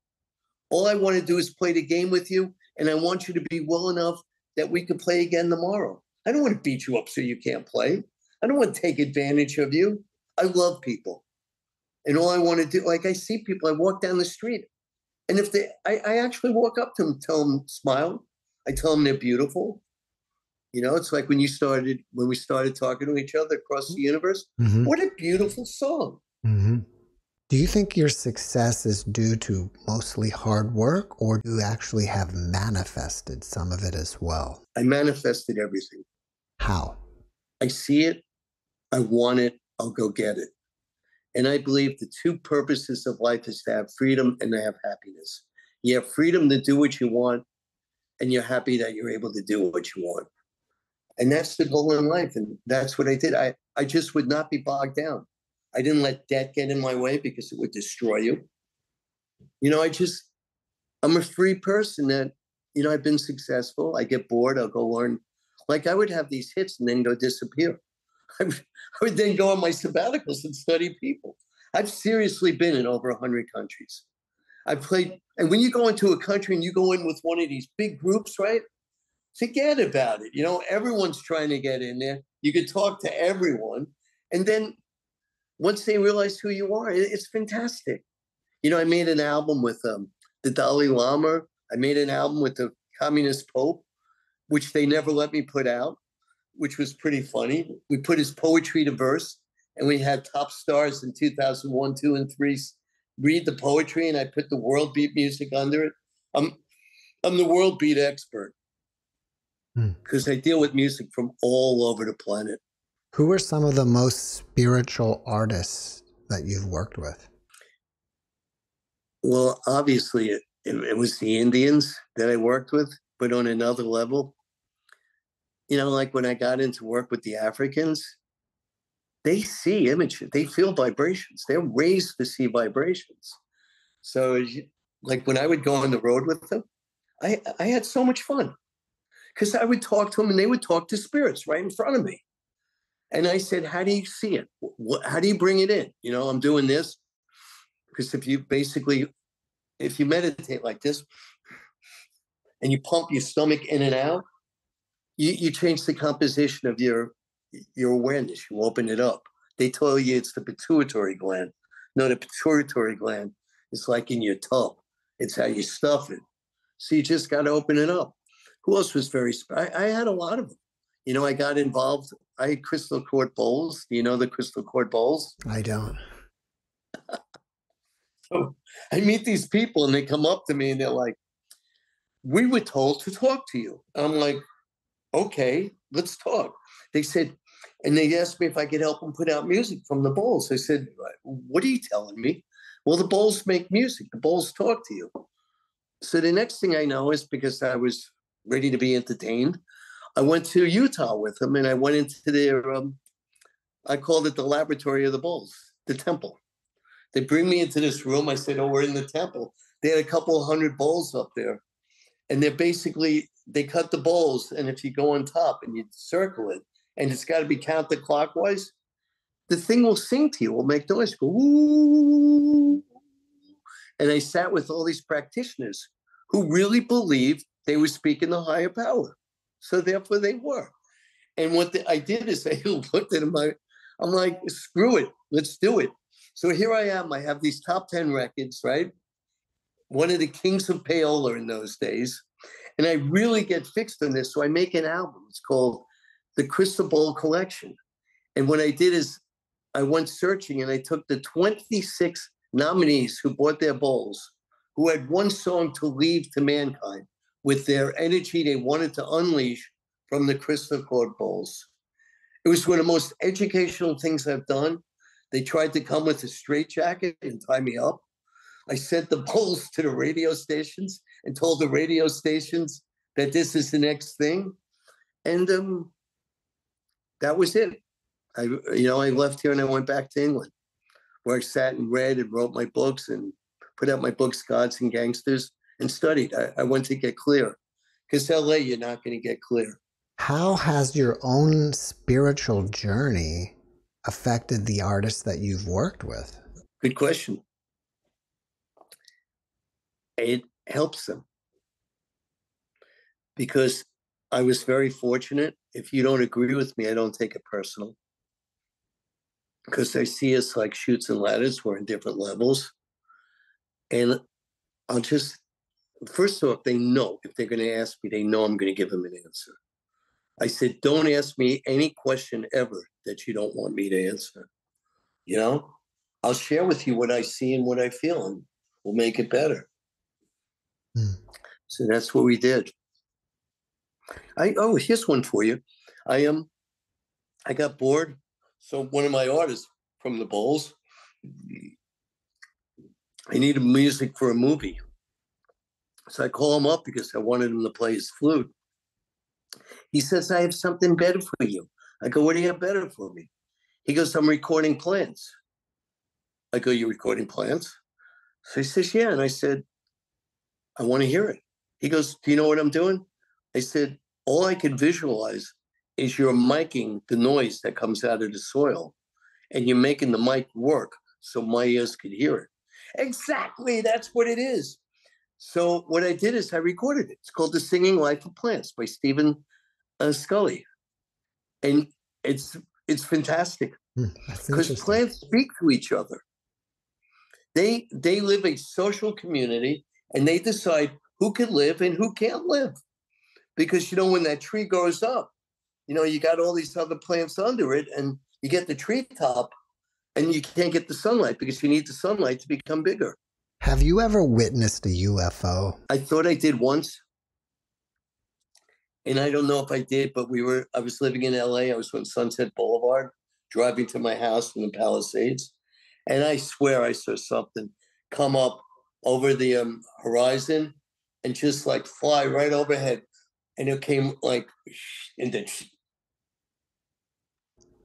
All I want to do is play the game with you, and I want you to be well enough that we could play again tomorrow. I don't want to beat you up so you can't play. I don't want to take advantage of you. I love people. And all I want to do, like I see people, I walk down the street. And if they, I, I actually walk up to them, tell them, smile. I tell them they're beautiful. You know, it's like when you started, when we started talking to each other across the universe. Mm-hmm. What a beautiful song. Mm-hmm. Do you think your success is due to mostly hard work, or do you actually have manifested some of it as well? I manifested everything. How? I see it, I want it, I'll go get it. And I believe the two purposes of life is to have freedom and to have happiness. You have freedom to do what you want, and you're happy that you're able to do what you want. And that's the goal in life. And that's what I did. I, I just would not be bogged down. I didn't let debt get in my way because it would destroy you. You know, I just I'm a free person that, you know, I've been successful. I get bored, I'll go learn. Like I would have these hits and then go disappear. [laughs] I would, I would then go on my sabbaticals and study people. I've seriously been in over 100 countries. I've played, and when you go into a country and you go in with one of these big groups, right? Forget about it. You know, everyone's trying to get in there. You can talk to everyone. And then once they realize who you are, it's fantastic. You know, I made an album with um, the Dalai Lama. I made an album with the Communist Pope, which they never let me put out, which was pretty funny. We put his poetry to verse, and we had top stars in 2001, 2, and 3 read the poetry, and I put the world beat music under it. I'm, I'm the world beat expert because hmm. I deal with music from all over the planet. Who are some of the most spiritual artists that you've worked with? Well, obviously, it, it, it, was the Indians that I worked with, but on another level. You know, like when I got into work with the Africans, they see images, they feel vibrations, they're raised to see vibrations. So, like when I would go on the road with them, I, I had so much fun because I would talk to them and they would talk to spirits right in front of me. And I said, How do you see it? What, how do you bring it in? You know, I'm doing this because if you basically, if you meditate like this and you pump your stomach in and out, you, you change the composition of your your awareness. You open it up. They tell you it's the pituitary gland. No, the pituitary gland is like in your tub. It's how you stuff it. So you just got to open it up. Who else was very? I, I had a lot of them. You know, I got involved. I had crystal quartz bowls. Do you know the crystal quartz bowls? I don't. [laughs] so I meet these people and they come up to me and they're like, We were told to talk to you. I'm like, Okay, let's talk. They said, and they asked me if I could help them put out music from the bowls. I said, What are you telling me? Well, the bowls make music, the bowls talk to you. So the next thing I know is because I was ready to be entertained, I went to Utah with them and I went into their, um, I called it the laboratory of the bulls, the temple. They bring me into this room. I said, Oh, we're in the temple. They had a couple hundred bowls up there. And they're basically, they cut the bowls. And if you go on top and you circle it, and it's got to be counterclockwise, the thing will sing to you, will make noise, go, Ooh. And I sat with all these practitioners who really believed they were speaking the higher power. So therefore they were. And what the, I did is [laughs] I looked at them. I, I'm like, screw it, let's do it. So here I am. I have these top 10 records, right? One of the kings of payola in those days. And I really get fixed on this. So I make an album. It's called The Crystal Ball Collection. And what I did is I went searching and I took the 26 nominees who bought their bowls, who had one song to leave to mankind with their energy they wanted to unleash from the crystal quartz bowls. It was one of the most educational things I've done. They tried to come with a straitjacket and tie me up. I sent the [laughs] bowls to the radio stations and told the radio stations that this is the next thing. And um, that was it. I, you know, I left here and I went back to England, where I sat and read and wrote my books and put out my books, Gods and Gangsters and studied. I, I went to get clear because LA, you're not going to get clear. How has your own spiritual journey affected the artists that you've worked with? Good question. It helps them because I was very fortunate. If you don't agree with me, I don't take it personal because I see us like Chutes and Ladders. We're in different levels. And I'll just first off, they know if they're going to ask me, they know I'm going to give them an answer. I said, don't ask me any question ever that you don't want me to answer. You know, I'll share with you what I see and what I feel, and we'll make it better. Hmm. So that's what we did. I oh, here's one for you. I am. Um, I got bored, so one of my artists from the Bowls. I needed music for a movie. So I call him up because I wanted him to play his flute. He says, I have something better for you. I go, What do you have better for me? He goes, I'm recording plants. I go, You're recording plants? So he says, Yeah. And I said, I want to hear it. He goes, Do you know what I'm doing? I said, All I can visualize is you're miking the noise that comes out of the soil and you're making the mic work so my ears could hear it. Exactly, that's what it is. So what I did is I recorded it. It's called The Singing Life of Plants by Stephen uh, Scully. And it's it's fantastic Hmm, because plants speak to each other. They they live a social community and they decide who can live and who can't live. Because you know when that tree grows up, you know you got all these other plants under it, and you get the treetop, and you can't get the sunlight because you need the sunlight to become bigger. Have you ever witnessed a UFO? I thought I did once. And I don't know if I did, but we were I was living in LA. I was on Sunset Boulevard, driving to my house in the Palisades. And I swear I saw something come up over the um, horizon and just like fly right overhead. And it came like in the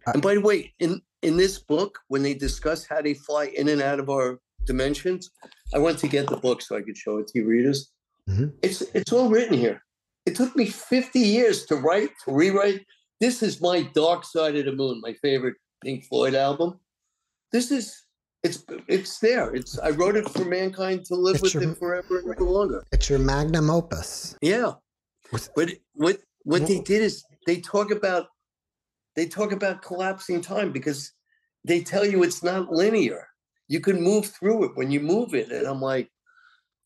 and by the way, in in this book, when they discuss how they fly in and out of our dimensions, I went to get the book so I could show it to you readers. Mhm. It's it's all written here. It took me 50 years to write, to rewrite. This is my Dark Side of the Moon, my favorite Pink Floyd album. This is it's it's there. It's I wrote it for mankind to live It's with your- it forever and longer. It's your magnum opus. Yeah. But what what they did is they talk about they talk about collapsing time because they tell you it's not linear. You can move through it when you move it. And I'm like,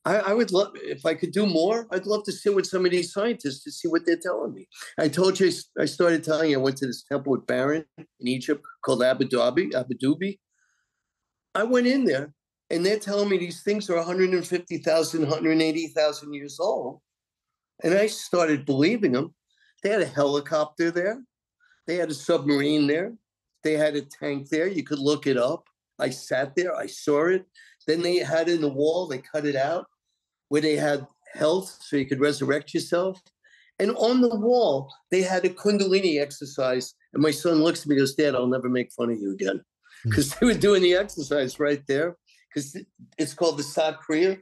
I, I would love if I could do more, I'd love to sit with some of these scientists to see what they're telling me. I told you I started telling you I went to this temple with Baron in Egypt called Abu Dhabi, Abu Dhabi. I went in there and they're telling me these things are 150,000, 180,000 years old. And I started believing them. They had a helicopter there, they had a submarine there, they had a tank there. You could look it up. I sat there, I saw it. Then they had in the wall, they cut it out where they had health so you could resurrect yourself. And on the wall, they had a Kundalini exercise. And my son looks at me and goes, Dad, I'll never make fun of you again. Hmm. Because they were doing the exercise right there. Because it's called the Sat Kriya.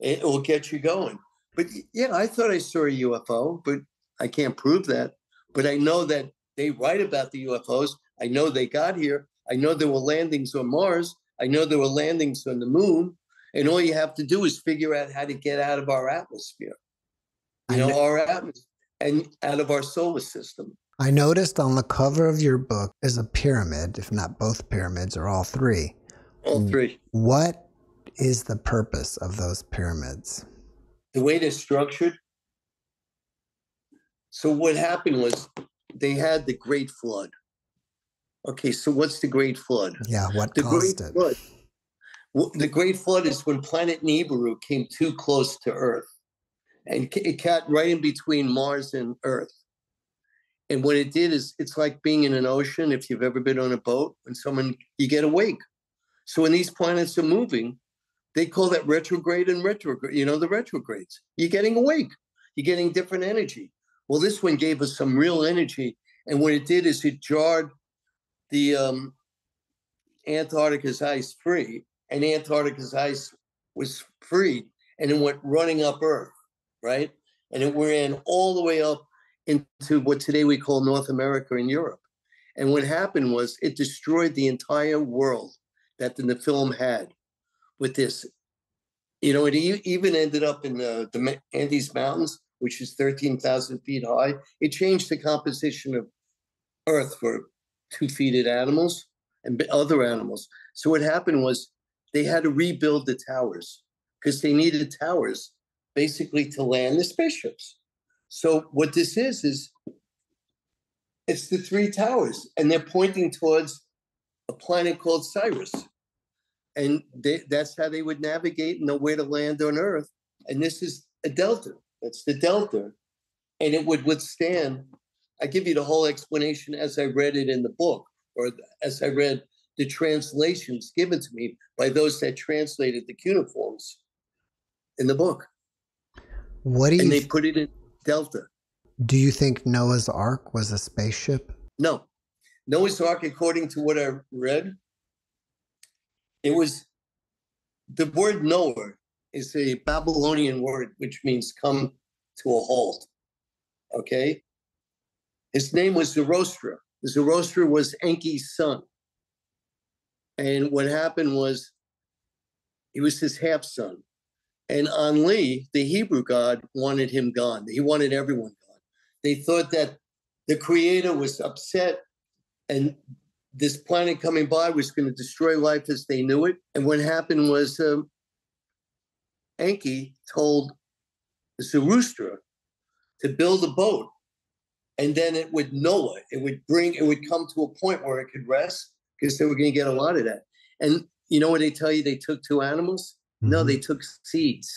It will get you going. But yeah, I thought I saw a UFO, but I can't prove that. But I know that they write about the UFOs. I know they got here. I know there were landings on Mars. I know there were landings on the moon. And all you have to do is figure out how to get out of our atmosphere, you I know, our atmosphere and out of our solar system. I noticed on the cover of your book is a pyramid, if not both pyramids or all three. All three. What is the purpose of those pyramids? The way they're structured. So what happened was they had the Great Flood. Okay, so what's the Great Flood? Yeah, what The caused Great it? Flood. Well, the Great Flood is when planet Nibiru came too close to Earth, and it got right in between Mars and Earth. And what it did is, it's like being in an ocean. If you've ever been on a boat, when someone you get awake. So when these planets are moving, they call that retrograde and retrograde. You know the retrogrades. You're getting awake. You're getting different energy. Well, this one gave us some real energy, and what it did is it jarred the um, Antarctica's ice free, and Antarctica's ice was free, and it went running up Earth, right? And it ran all the way up into what today we call North America and Europe. And what happened was it destroyed the entire world that the film had with this. You know, it even ended up in the, the Andes Mountains, which is 13,000 feet high. It changed the composition of Earth for two-feeted animals and other animals. So what happened was they had to rebuild the towers because they needed towers basically to land the spaceships. So what this is is it's the three towers, and they're pointing towards a planet called Sirius, and they, that's how they would navigate and know where to land on Earth. And this is a delta. That's the delta, and it would withstand. I give you the whole explanation as I read it in the book, or as I read the translations given to me by those that translated the cuneiforms in the book, What do you and they put it in delta. do you think Noah's Ark was a spaceship? No, Noah's Ark, according to what I read, it was the word Noah is a Babylonian word which means come to a halt. Okay. His name was Zoroaster. Zoroaster was Enki's son. And what happened was he was his half son. And Enlil, the Hebrew god, wanted him gone. He wanted everyone gone. They thought that the creator was upset and this planet coming by was going to destroy life as they knew it. And what happened was um, Enki told Zoroaster to build a boat and then it would Noah, it It would bring, it would come to a point where it could rest because they were going to get a lot of that. And you know what they tell you? They took two animals. Mm-hmm. No, they took seeds.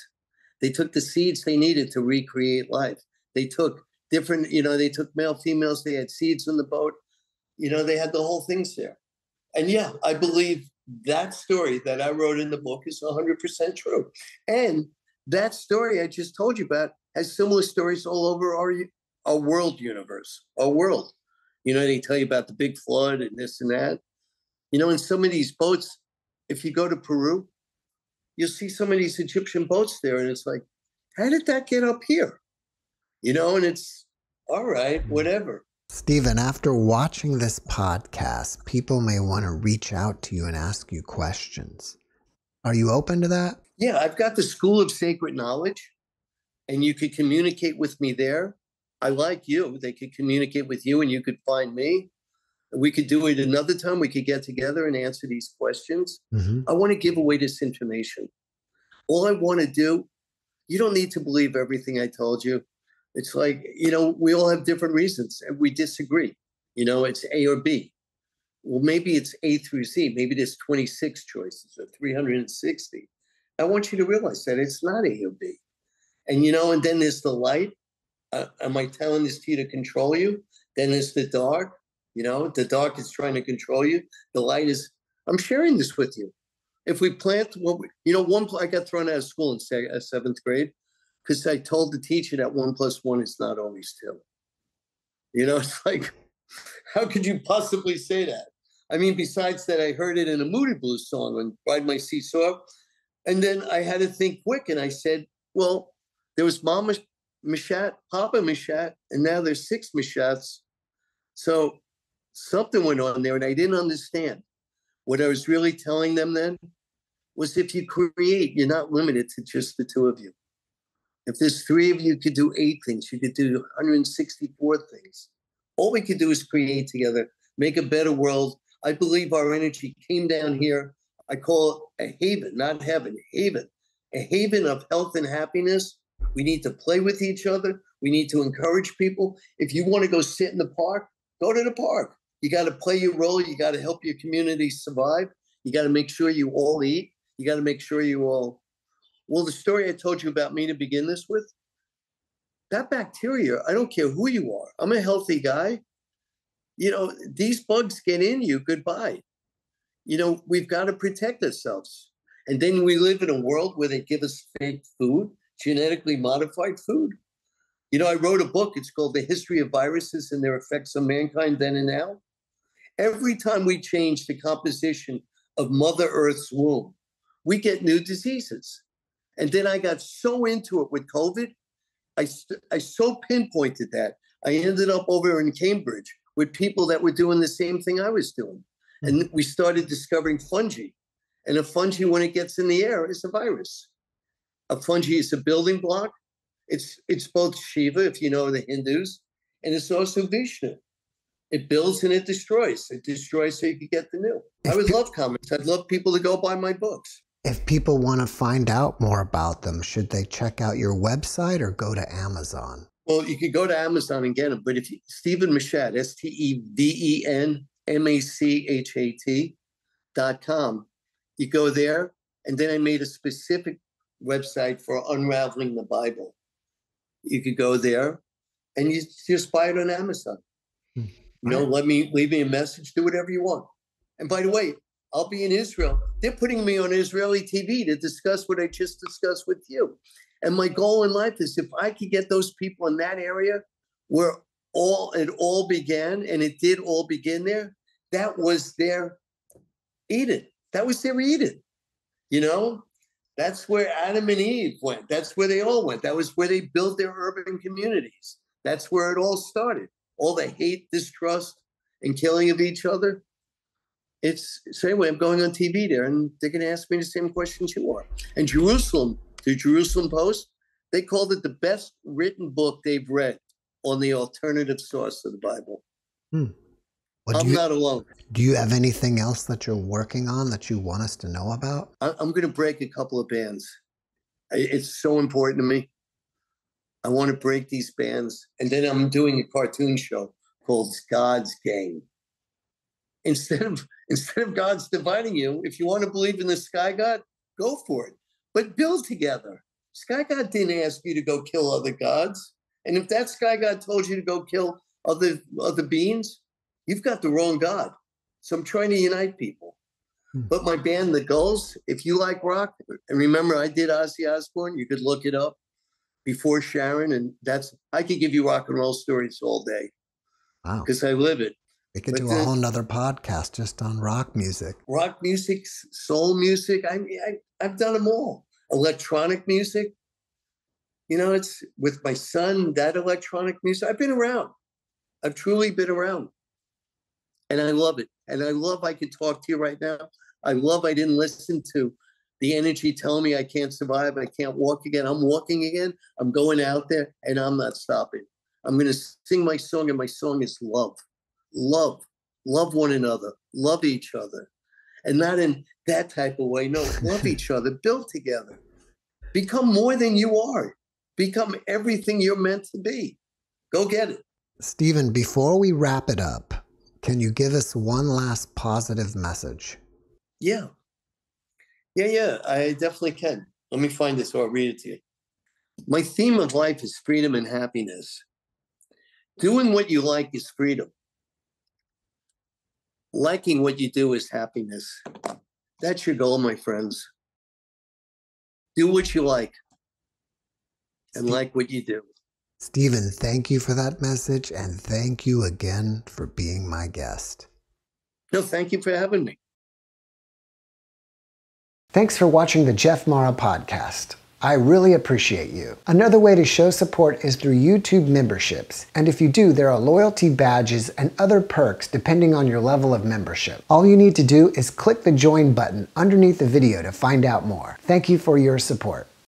They took the seeds they needed to recreate life. They took different, you know, they took male, females. They had seeds in the boat. You know, they had the whole things there. And yeah, I believe that story that I wrote in the book is 100% true. And that story I just told you about has similar stories all over our our world universe, our world. You know, they tell you about the big flood and this and that. You know, in some of these boats, if you go to Peru, you'll see some of these Egyptian boats there, and it's like, how did that get up here? You know, and it's all right, whatever. Steven, after watching this podcast, people may want to reach out to you and ask you questions. Are you open to that? Yeah, I've got the School of Sacred Knowledge, and you could communicate with me there. I like you. They could communicate with you, and you could find me. We could do it another time. We could get together and answer these questions. Mm-hmm. I want to give away this information. All I want to do, you don't need to believe everything I told you. It's like, you know, we all have different reasons and we disagree. You know, it's A or B. Well, maybe it's A through Z. Maybe there's 26 choices or 360. I want you to realize that it's not A or B. And, you know, and then there's the light. Uh, am I telling this you to control you? Then it's the dark. You know, the dark is trying to control you. The light is, I'm sharing this with you. If we plant, well, you know, one, I got thrown out of school in seventh grade because I told the teacher that one plus one is not always two. You know, [laughs] it's like, how could you possibly say that? I mean, besides that, I heard it in a Moody Blues song on Ride My Seesaw. And then I had to think quick and I said, well, there was Mama Machat, Papa Machat, and now there's six Machats. So something went on there and I didn't understand. What I was really telling them then was if you create, you're not limited to just the two of you. If there's three of you, you could do eight things. You could do 164 things. All we could do is create together, make a better world. I believe our energy came down here. I call it a haven, not heaven, haven, a haven of health and happiness. We need to play with each other. We need to encourage people. If you want to go sit in the park, go to the park. You got to play your role. You got to help your community survive. You got to make sure you all eat. You got to make sure you all. Well, the story I told you about me to begin this with, that bacteria, I don't care who you are. I'm a healthy guy. You know, these bugs get in you, goodbye. You know, we've got to protect ourselves. And then we live in a world where they give us fake food, genetically modified food. You know, I wrote a book. It's called The History of Viruses and Their Effects on Mankind Then and Now. Every time we change the composition of Mother Earth's womb, we get new diseases. And then I got so into it with COVID, I, st- I so pinpointed that. I ended up over in Cambridge with people that were doing the same thing I was doing. And hmm. we started discovering fungi. And a fungi, when it gets in the air, is a virus. A fungi is a building block. It's it's both Shiva, if you know the Hindus, and it's also Vishnu. It builds and it destroys. It destroys so you can get the new. I would love comments. I'd love people to go buy my books. If people want to find out more about them, should they check out your website or go to Amazon? Well, you could go to Amazon and get them. But if you, Steven Machat, S T E V E N M A C H A T dot com, you go there. And then I made a specific website for unraveling the Bible. You could go there and you just buy it on Amazon. Hmm. You know, let me leave me a message, do whatever you want. And by the way, I'll be in Israel. They're putting me on Israeli TV to discuss what I just discussed with you. And my goal in life is if I could get those people in that area where all it all began, and it did all begin there, that was their Eden. That was their Eden. You know? That's where Adam and Eve went. That's where they all went. That was where they built their urban communities. That's where it all started. All the hate, distrust, and killing of each other. It's so anyway, I'm going on TV there, and they're to ask me the same questions you are. And Jerusalem, the Jerusalem Post, they called it the best written book they've read on the alternative source of the Bible. Hmm. Well, I'm you, not alone. Do you have anything else that you're working on that you want us to know about? I, I'm going to break a couple of bands. It's so important to me. I want to break these bands. And then I'm doing a cartoon show called God's Game. Instead of [laughs] instead of God's dividing you, if you want to believe in the sky God, go for it. But build together. Sky God didn't ask you to go kill other gods. And if that sky God told you to go kill other other beings, you've got the wrong God. So I'm trying to unite people. Hmm. But my band, The Gulls, if you like rock, and remember I did Ozzy Osbourne, you could look it up before Sharon, and that's I could give you rock and roll stories all day. Wow. Because I live it. We could but do a whole nother podcast just on rock music. Rock music, soul music. I, I I've done them all. Electronic music. You know, it's with my son, that electronic music. I've been around. I've truly been around. And I love it. And I love I can talk to you right now. I love I didn't listen to the energy telling me I can't survive, I can't walk again. I'm walking again. I'm going out there and I'm not stopping. I'm going to sing my song, and my song is love. Love. Love one another. Love each other. And not in that type of way. No, love [laughs] each other. Build together. Become more than you are. Become everything you're meant to be. Go get it. Steven, before we wrap it up, can you give us one last positive message? Yeah. Yeah, yeah, I definitely can. Let me find this or I'll read it to you. My theme of life is freedom and happiness. Doing what you like is freedom. Liking what you do is happiness. That's your goal, my friends. Do what you like and like what you do. Steven, thank you for that message and thank you again for being my guest. No, thank you for having me. Thanks for watching the Jeff Mara podcast. I really appreciate you. Another way to show support is through YouTube memberships. And if you do, there are loyalty badges and other perks depending on your level of membership. All you need to do is click the join button underneath the video to find out more. Thank you for your support.